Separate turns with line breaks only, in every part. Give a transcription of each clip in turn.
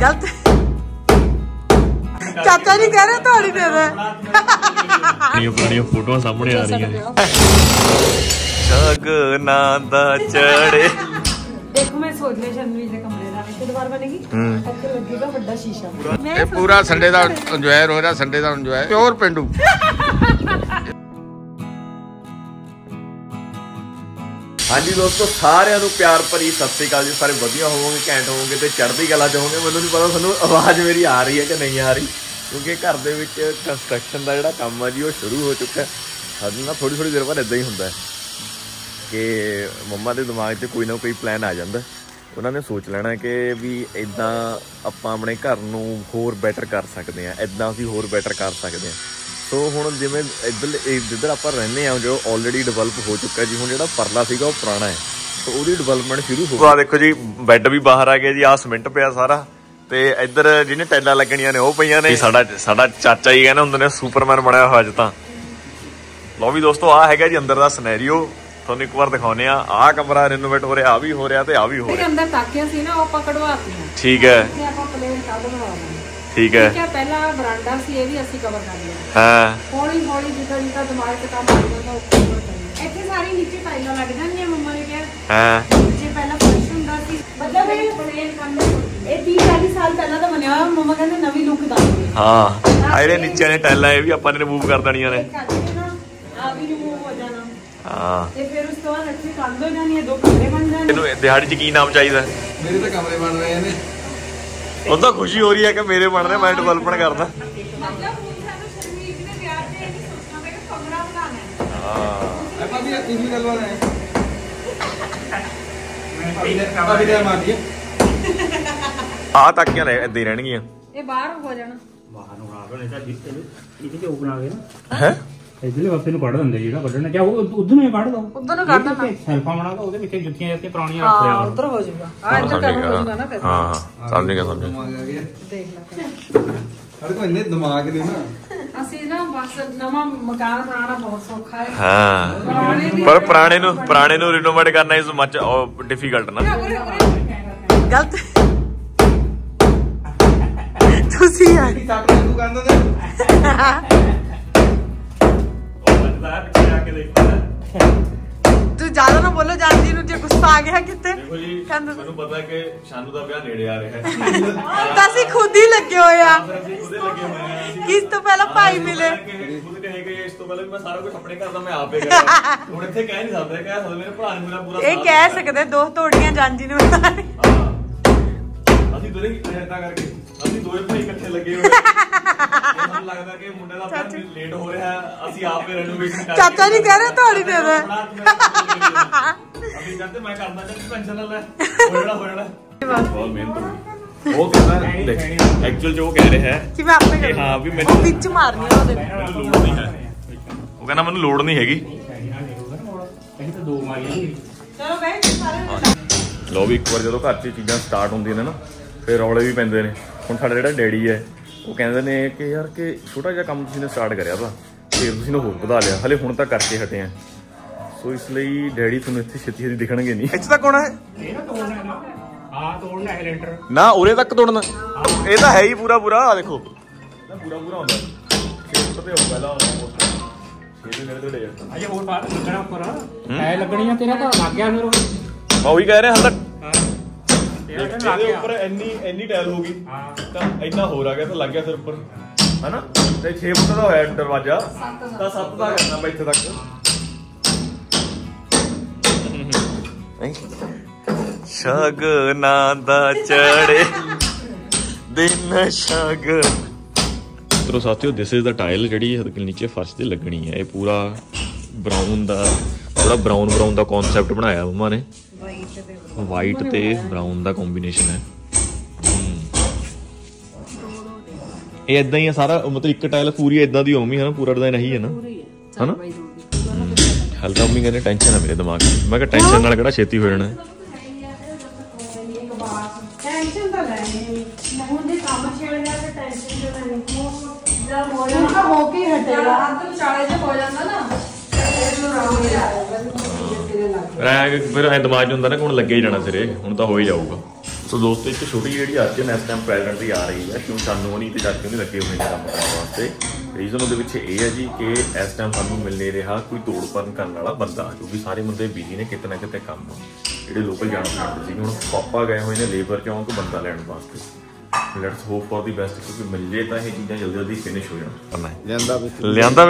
ਗਲਤ। ਚਾਚਾ ਨਹੀਂ ਕਹਿ ਰਿਹਾ ਤੁਹਾਡੀ ਦੇ ਦੇ
ਪੁਰਾਣੀਆਂ ਪੁਰਾਣੀਆਂ ਫੋਟੋਆਂ ਸਾਹਮਣੇ ਆ ਰਹੀਆਂ ਨੇ। ਸ਼ਗਨਾ ਦਾ ਚੜੇ।
ਦੇਖੋ ਮੈਂ ਸੋਚ ਲਿਆ ਸ਼ਰਮੀਲ ਦੇ ਕਮਰੇ ਦਾ ਇੱਕ ਦੀਵਾਰ ਬਣੇਗੀ। ਇੱਥੇ ਲੱਗੇਗਾ ਵੱਡਾ ਸ਼ੀਸ਼ਾ।
ਇਹ ਪੂਰਾ ਸੰਡੇ ਦਾ ਇੰਜੋਏ ਹੋ ਰਿਹਾ ਸੰਡੇ ਦਾ ਇੰਜੋਏ ਪਿਓਰ ਪਿੰਡੂ।
ਹਾਂਜੀ ਦੋਸਤੋ, ਸਾਰਿਆਂ ਨੂੰ ਪਿਆਰ ਭਰੀ ਸਤਿ ਸ੍ਰੀ ਅਕਾਲ ਜੀ। ਸਾਰੇ ਵਧੀਆ ਹੋਵੋਗੇ, ਘੈਂਟ ਹੋਵੋਗੇ ਤੇ ਚੜ੍ਹਦੀ ਕਲਾ ਚ ਹੋਵੋਗੇ। ਮੈਨੂੰ ਨਹੀਂ ਪਤਾ ਤੁਹਾਨੂੰ ਆਵਾਜ਼ ਮੇਰੀ ਆ ਰਹੀ ਹੈ ਕਿ ਨਹੀਂ ਆ ਰਹੀ, ਕਿਉਂਕਿ ਘਰ ਦੇ ਵਿੱਚ ਕੰਸਟਰਕਸ਼ਨ ਦਾ ਜਿਹੜਾ ਕੰਮ ਆ ਜੀ, ਉਹ ਸ਼ੁਰੂ ਹੋ ਚੁੱਕਾ ਹੈ। ਸਾਡੇ ਨਾਲ ਥੋੜੀ ਥੋੜੀ ਦੇਰ ਬਾਅਦ ਇਦਾਂ ਹੀ ਹੁੰਦਾ ਹੈ ਕਿ ਮੰਮਾ ਦੇ ਦਿਮਾਗ 'ਤੇ ਕੋਈ ਨਾ ਕੋਈ ਪਲਾਨ ਆ ਜਾਂਦਾ ਉਹਨਾਂ ਨੇ ਸੋਚ ਲੈਣਾ ਕਿ ਵੀ ਇਦਾਂ ਆਪਾਂ ਆਪਣੇ ਘਰ ਨੂੰ ਹੋਰ ਬੈਟਰ ਕਰ ਸਕਦੇ ਆ ਇਦਾਂ ਅਸੀਂ ਹੋਰ ਬੈਟਰ ਕਰ ਸਕਦੇ ਆ ਸੋ ਹੁਣ ਜਿਵੇਂ ਇੱਧਰ ਜਿੱਧਰ ਆਪਾਂ ਰਹਿੰਦੇ ਆ ਜੋ ਆਲਰੇਡੀ ਡਿਵੈਲਪ ਹੋ ਚੁੱਕਾ ਜੀ ਹੁਣ ਜਿਹੜਾ ਪਰਲਾ ਸੀਗਾ ਉਹ ਪੁਰਾਣਾ ਹੈ। ਸੋ ਉਹਦੀ ਡਿਵੈਲਪਮੈਂਟ ਸ਼ੁਰੂ ਹੋ ਗਈ। ਆ ਦੇਖੋ ਜੀ ਬੈੱਡ ਵੀ ਬਾਹਰ ਆ ਗਿਆ ਜੀ ਆ ਸਿਮੈਂਟ ਪਿਆ ਸਾਰਾ। ਤੇ ਇੱਧਰ ਜਿਹਨੇ ਟੈਲਾਂ ਲੱਗਣੀਆਂ ਨੇ ਉਹ ਪਈਆਂ ਨੇ। ਸਾਡਾ ਸਾਡਾ ਚਾਚਾ ਹੀ ਕਹਿੰਦੇ ਹੁੰਦੇ ਨੇ ਸੁਪਰਮੈਨ ਬਣਿਆ ਹੋਇਆ ਅੱਜ ਤਾਂ। ਲਓ ਵੀ ਦੋਸਤੋ ਆ ਹੈਗਾ ਜੀ ਅੰਦਰ ਦਾ ਸਿਨੈਰੀਓ ਤੁਹਾਨੂੰ ਇੱਕ ਵਾਰ ਦਿਖਾਉਨੇ ਆ ਆਹ ਕਮਰਾ ਰੈਨੋਵੇਟ ਹੋ ਰਿਹਾ ਆ ਵੀ ਹੋ ਰਿਹਾ ਤੇ ਆ ਵੀ ਹੋ ਰਿਹਾ।
ਅੰਦਰ ਤਾਕੀਆਂ ਸੀ ਨਾ ਉਹ ਆਪਾਂ ਕਢਵਾਤੀਆਂ।
ਠੀਕ ਹੈ।
ਤੇ ਆਪਾਂ ਪਲੇਨ ਕੱਢ ਬਣਾਵਾਂਗੇ
ਠੀਕ ਹੈ।
ਠੀਕ ਹੈ ਪਹਿਲਾਂ ਬਰਾਂਡਾ ਸੀ ਇਹ ਵੀ ਅਸੀਂ ਕਵਰ ਕਰ ਲਿਆ।
ਹਾਂ।
ਹੌਲੀ ਹੌਲੀ ਜਿੱਦਾਂ ਜਿੱਦਾਂ ਦਿਮਾਗ ਤੇ ਕੰਮ ਆ ਜਾਂਦਾ ਉਹ cover ਕਰੀਏ ਇੱਥੇ ਸਾਰੀ ਨੀਚੇ ਟਾਈਲਾਂ ਲੱਗ ਜਾਂਦੀਆਂ ਮੰਮਾ ਨੇ ਕਿਹਾ।
ਹਾਂ।
ਨੀਚੇ ਪਹਿਲਾਂ ਫਰਸ਼ ਹੁੰਦਾ ਸੀ ਮਤਲਬ ਇਹ ਪਲੇਨ ਕੰਮ ਇਹ 30 40 ਸਾਲ ਪਹਿਲਾਂ ਦਾ ਬਣਿਆ ਹੋਇਆ ਮੰਮਾ ਕਹਿੰਦੇ ਨਵੀਂ ਲੁੱਕ ਦਾਂਗੇ
ਹਾਂ। ਆ ਜਿਹੜੇ ਨੀਚੇ ਨੇ ਟੈਲਾਂ ਇਹ ਵੀ ਆਪਾਂ ਨੇ ਰਿਮੂਵ ਕਰ ਦੇਣੀਆਂ ਨੇ।
ਆ ਵੀ ਰਿਮੂਵ ਹੋ ਜਾਣਾ।
ਹਾਂ।
ਤੇ ਫਿਰ ਉਸ ਤੋਂ ਬਾਅਦ ਇੱਥੇ ਕੰਧ ਹੋ ਜਾਣੀ ਹੈ ਦੋ ਕਮਰੇ ਬਣ ਜਾਣੇ।
ਇਹਨੂੰ ਦਿਹਾੜੀ 'ਚ ਕੀ ਨਾਮ ਚਾਹੀਦਾ?
ਮੇਰੇ ਤਾਂ ਕਮਰੇ ਬਣ ਰਹੇ ਨੇ।
ਉਹ ਤਾਂ ਖੁਸ਼ੀ ਹੋ ਰਹੀ ਹੈ ਕਿ ਮੇਰੇ ਬਣ ਰਹੇ ਮੈਂ ਡਿਵੈਲਪਮੈਂਟ ਕਰਦਾ
ਮਤਲਬ ਹੁਣ ਸਾਨੂੰ ਸ਼ਰਮੀਰ ਦੇ ਵਿਆਹ ਤੇ ਇਹ ਸੋਚਣਾ ਪਏਗਾ ਕਮਰਾ ਬਣਾਉਣਾ ਹੈ।
ਆਪਾਂ ਵੀ ਇਹ ਵੀ ਗੱਲ ਹੋ। ਰਿਹਾ
ਆ ਤੱਕੀਆਂ ਰਹਿ ਰਹਿਣਗੀਆਂ।
ਇਹ ਬਾਹਰ ਹੋ ਜਾਣਾ।
ਬਾਹਰ ਨੂੰ ਬਣਾ ਦੋ ਨਹੀਂ ਤਾਂ ਇਹਦੇ ਤੇ ਉਹ ਬਣਾ ਨਾ।
ਹੈ?
ਇਧਰਲੇ ਪਾਸੇ ਨੂੰ ਕੱਢ ਦਿੰਦੇ ਜਿਹੜਾ ਕੱਢਣਾ। ਚਾਹ ਉਧਰ ਨੂੰ ਹੀ ਕੱਢ ਦੋ।
ਉਧਰ ਨੂੰ ਕੱਢ ਦੇਣਾ।
ਸੈਲਫਾ ਬਣਾ ਦੋ ਉਹਦੇ ਵਿੱਚ ਜੁੱਤੀਆਂ ਜਿੱਤੇ ਪੁਰਾਣੀਆਂ ਰੱਖ ਲਿਆ।
ਹਾਂ। ਉਧਰ ਹੋ ਜਾਊਗਾ। ਆ ਇੱਧਰ ਕੰਮ ਹੋ ਜਾਊਗਾ ਨਾ ਫਿਰ।
ਹਾਂ ਹਾਂ ਸਮਝ ਗਿਆ ਸਮਝ ਗਿਆ।
ਦਿਮਾਗ ਆ ਗਿਆ।
ਦੇਖ ਲੈ।
ਸਾਡੇ ਕੋਲ ਇੰਨੇ ਦਿਮਾਗ ਨੇ ਨਾ।
ਅਸੀਂ ਨਾ ਬਸ ਨਵਾਂ ਮਕਾਨ ਬਣਾਉਣਾ ਬਹੁਤ ਸੌਖਾ ਹੈ।
ਹਾਂ। ਪਰ ਪੁਰਾਣੇ ਨੂੰ ਪੁਰਾਣੇ ਨੂੰ ਰਿਨੋਵੇਟ ਕਰਨਾ ਇਸ ਮੱਚ ਡਿਫਿਕਲਟ ਨਾ।
ਗਲਤ। ਤੁਸੀਂ ਆ।
ਕੀ ਸੱਟ ਤੂੰ ਕਹਿੰਦਾ ਤੇ
ਤੂੰ ਜ਼ਿਆਦਾ ਨਾ ਬੋਲੋ ਜਾਂਦੀ ਨੂੰ ਜੇ ਗੁੱਸਾ ਆ ਗਿਆ ਕਿਤੇ।
ਦੇਖੋ ਜੀ
ਕਹਿੰਦਾ
ਮੈਨੂੰ ਪਤਾ ਹੈ ਕਿ ਸ਼ਾਨੂ ਦਾ ਵਿਆਹ ਨੇੜੇ ਆ ਰਿਹਾ ਹੈ।
ਤਾਂ ਅਸੀਂ ਖੁਦ ਹੀ ਲੱਗੇ ਹੋਏ ਆ।
ਅਸੀਂ ਉਹਦੇ ਲੱਗੇ ਹੋਏ ਆ। ਅਸੀਂ
ਕਿਸ ਤੋਂ ਪਹਿਲਾਂ ਭਾਈ ਮਿਲੇ?
ਕਿ ਖੁਦ ਕਹੇਗੇ ਇਸ ਤੋਂ ਪਹਿਲਾਂ ਵੀ ਮੈਂ ਸਾਰਾ ਕੁਝ ਆਪਣੇ ਘਰ ਦਾ ਮੈਂ ਆਪੇ ਕਰਾਂ ਹੁਣ ਇੱਥੇ ਕਹਿ ਨਹੀਂ ਸਕਦੇ ਕਹਿ ਸਕਦੇ ਮੇਰੇ ਭਰਾ ਨੇ ਮੇਰਾ ਪੂਰਾ
ਇਹ
ਸਾਥ
ਕਹਿ
ਦਿੱਤਾ।
ਸਕਦੇ ਦੋ ਤੋੜੀਆਂ ਜਾਂਦੀ ਨੂੰ
ਹਾਂ। ਅਸੀਂ ਦੋਨੇ ਇਦਾਂ ਕਰਕੇ ਅਸੀਂ ਦੋਵੇਂ ਭਾਈ ਇਕੱਠੇ ਲੱਗੇ ਹੋਏ। ਆ। ਸਾਨੂੰ ਲੱਗਦਾ ਕਿ ਮੁੰਡੇ ਦਾ ਵਿਆਹ ਲੇਟ ਹੋ ਰਿਹਾ ਹੈ, ਅਸੀਂ ਆਪੇ ਰੈਨੋਵੇਸ਼ਨ ਕਰਕੇ
ਚਾਚਾ ਨਹੀਂ ਕਹਿ ਰਿਹਾ ਤੁਹਾਡੀ ਦੇ ਦੇ
ਅਸੀਂ ਕਹਿੰਦੇ ਮੈਂ ਕਰਦਾ ਚੱਲ ਟੈਨਸ਼ਨ ਨਾ ਲੈ। ਹੋ ਜਾਣਾ ਹੋ ਜਾਣਾ। ਬਹੁਤ ਮਿਹਨਤ ਹੋਈ ਉਹ ਕਹਿੰਦਾ ਦੇਖ ਐਕਚੁਅਲ ਜੋ ਉਹ ਕਹਿ ਰਿਹਾ ਹੈ
ਕਿ ਮੈਂ ਆਪੇ ਕਰਾਂ
ਹਾਂ ਵੀ ਮੈਨੂੰ
ਵਿੱਚ ਮਾਰਨੀ ਆ ਉਹਦੇ
ਮੈਨੂੰ ਲੋੜ ਨਹੀਂ ਹੈ। ਉਹ ਕਹਿੰਦਾ ਮੈਨੂੰ ਲੋੜ ਨਹੀਂ ਹੈਗੀ।
ਤਾਂ ਦੋ
ਚਲੋ ਸਾਰੇ।
ਲੋ ਵੀ ਇੱਕ ਵਾਰ ਜਦੋਂ ਘਰ 'ਚ ਚੀਜ਼ਾਂ ਸਟਾਰਟ ਹੁੰਦੀਆਂ ਨੇ ਨਾ ਫਿਰ ਰੌਲੇ ਵੀ ਪੈਂਦੇ ਨੇ। ਹੁਣ ਸਾਡਾ ਜਿਹੜਾ ਡੈਡੀ ਹੈ ਉਹ ਕਹਿੰਦੇ ਨੇ ਕਿ ਯਾਰ ਕਿ ਛੋਟਾ ਜਿਹਾ ਕੰਮ ਤੁਸੀਂ ਨੇ ਸਟਾਰਟ ਕਰਿਆ ਵਾ ਫਿਰ ਤੁਸੀਂ ਨੇ ਹੋਰ ਵਧਾ ਲਿਆ ਹਲੇ ਹੁਣ ਤਾਂ ਕਰਕੇ ਹਟੇ ਆ। ਸੋ ਇਸ ਲਈ ਡੈਡੀ ਤੁਹਾਨੂੰ ਇੱਥੇ ਛੇਤੀ ਛੇਤੀ ਦਿਖਣਗੇ ਨਹੀਂ। ਇੱਥੇ ਤੱਕ ਹੋਣਾ ਹੈ?
ਇਹ ਨਾ ਤੋੜਨਾ ਹੈ ਨਾ। ਆ ਤੋੜਨਾ ਹੈ ਲੈਂਟਰ
ਨਾ ਉਰੇ ਤੱਕ ਤੋੜਨਾ। ਇਹ ਤਾਂ ਹੈ ਹੀ ਪੂਰਾ ਪੂਰਾ ਆ ਦੇਖੋ। ਨਾ ਪੂਰਾ ਪੂਰਾ ਹੁੰਦਾ। ਛੇ ਫੁੱਟ ਤੇ ਹੋ ਪਹਿਲਾਂ ਆਲਮੋਸਟ ਛੇ ਦੇ ਨੇੜੇ ਤੇੜੇ
ਅਜੇ ਹੋਰ ਬਾਤ ਲੱਗਣਾ ਉੱਪਰ। ਐ ਲੱਗਣੀ ਆ ਤੇਰਾ ਤਾਂ ਲੱਗ ਗਿਆ ਫਿਰ ਉਹ।
ਮੈਂ ਉਹੀ ਕਹਿ ਰਿਹਾ
ਹਾਂ ਤੇਰਾ ਤਾਂ ਲੱਗ
ਇਹਦੇ ਉੱਪਰ ਇੰਨੀ ਇੰਨੀ ਟਾਇਲ ਹੋ ਗਈ।
ਹਾਂ।
ਤਾਂ ਇੰਨਾ ਹੋਰ ਆ ਗਿਆ ਤਾਂ ਲੱਗ ਗਿਆ ਸਿਰ ਉੱਪਰ। ਹਨਾ? ਤੇ 6 ਫੁੱਟ ਦਾ ਹੋਇਆ ਦਰਵਾਜ਼ਾ। ਤਾਂ 7 ਦਾ ਕਰਨਾ ਬਈ ਇੱਥੇ ਤੱਕ। ਸ਼ਗਨਾ ਦਾ ਚੜੇ ਦਿਨ ਸ਼ਗ। ਤਰੋ ਸਾਥੀਓ ਦਿਸ ਇਜ਼ ਦਾ ਟਾਈਲ ਜਿਹੜੀ ਇਹਦੇ ਨੀਚੇ ਫਰਸ਼ ਤੇ ਲੱਗਣੀ ਹੈ। ਇਹ ਪੂਰਾ ਬਰਾਊਨ ਦਾ ਥੋੜਾ ਬਰਾਊਨ ਬਰਾਊਨ ਦਾ ਕਨਸੈਪਟ ਬਣਾਇਆ ਮੰਮਾ ਨੇ। ਵਾਈਟ ਤੇ ਬਰਾਊਨ ਦਾ ਕੰਬੀਨੇਸ਼ਨ ਹੈ। ਇਹ ਇਦਾਂ ਹੀ ਆ ਸਾਰਾ ਮਤਲਬ ਇੱਕ ਟਾਈਲ ਪੂਰੀ ਇਦਾਂ ਦੀ ਹੋਣੀ ਹੈ ਨਾ ਪੂਰਾ ਡਿਜ਼ਾਈਨ ਇਹੀ ਹੈ ਨਾ? ਹਨਾ? ਹਲਕਾ ਮੰਮੀ ਕਹਿੰਦੇ ਟੈਨਸ਼ਨ ਹੈ ਮੇਰੇ ਦਿਮਾਗ 'ਚ। ਮੈਂ ਕਿਹਾ ਟੈਨਸ਼ਨ ਨਾਲ ਕਿਹੜਾ ਛੇਤੀ ਹੋ ਜਾਣਾ ਹੈ।
ਟੈਨਸ਼ਨ ਤਾਂ ਲੈਣੀ ਹੁਣ ਦੇ ਕੰਮ ਛੇੜ ਲਿਆ ਤੇ ਟੈਨਸ਼ਨ ਤਾਂ ਲੈਣੀ? ਜਦ ਹੋ ਜਾਂਦਾ ਹੋ ਕੇ ਹਟੇਗਾ। ਹੱਥ ਚਾਲੇ ਤੇ ਹੋ ਜਾਂਦਾ ਨਾ ਇਹਨੂੰ ਰਾਮ ਹੀ ਆ।
ਫਿਰ ਐਂ ਫਿਰ ਐ ਦਿਮਾਗ 'ਚ ਹੁੰਦਾ ਨਾ ਕਿ ਹੁਣ ਲੱਗੇ ਹੀ ਜਾਣਾ ਸਿਰੇ ਹੁਣ ਤਾਂ ਹੋ ਹੀ ਜਾਊਗਾ। ਸੋ ਦੋਸਤੋ ਇੱਕ ਛੋਟੀ ਜਿਹੜੀ ਅਰਜਨ ਇਸ ਟਾਈਮ ਪ੍ਰੈਜ਼ੈਂਟ ਦੀ ਆ ਰਹੀ ਹੈ ਕਿਉਂ ਸਾਨੂੰ ਨਹੀਂ ਤੇ ਚਾਚੂ ਨਹੀਂ ਲੱਗੇ ਹੋਏ ਨੇ ਕੰਮ ਕਰਾਉਣ ਵਾਸਤੇ। ਰੀਜ਼ਨ ਉਹਦੇ ਵਿੱਚ ਇਹ ਹੈ ਜੀ ਕਿ ਇਸ ਟਾਈਮ ਸਾਨੂੰ ਮਿਲ ਨਹੀਂ ਰਿਹਾ ਕੋਈ ਤੋੜਪਨ ਕਰਨ ਵਾਲਾ ਬੰਦਾ ਕਿਉਂਕਿ ਸਾਰੇ ਬੰਦੇ ਬਿਜ਼ੀ ਨੇ ਕਿਤੇ ਨਾ ਕਿਤੇ ਕੰਮ ਜਿਹੜੇ ਲੋਕਲ ਜਾਣਾ ਚਾਹੁੰਦੇ ਸੀ ਹੁਣ ਪਾਪਾ ਗਏ ਹੋਏ ਨੇ ਲੇਬਰ ਚੌਂਕ ਬੰਦਾ ਲੈਣ ਵਾਸਤੇ। Let's hope for the best ਕਿਉਂਕਿ ਮਿਲ ਜੇ ਤਾਂ ਇਹ ਚੀਜ਼ਾਂ ਜਲਦੀ ਜਲਦੀ ਫਿਨਿਸ਼ ਹੋ ਜਾਣ।
ਵਿੱਚ
ਲਿਆਂਦਾ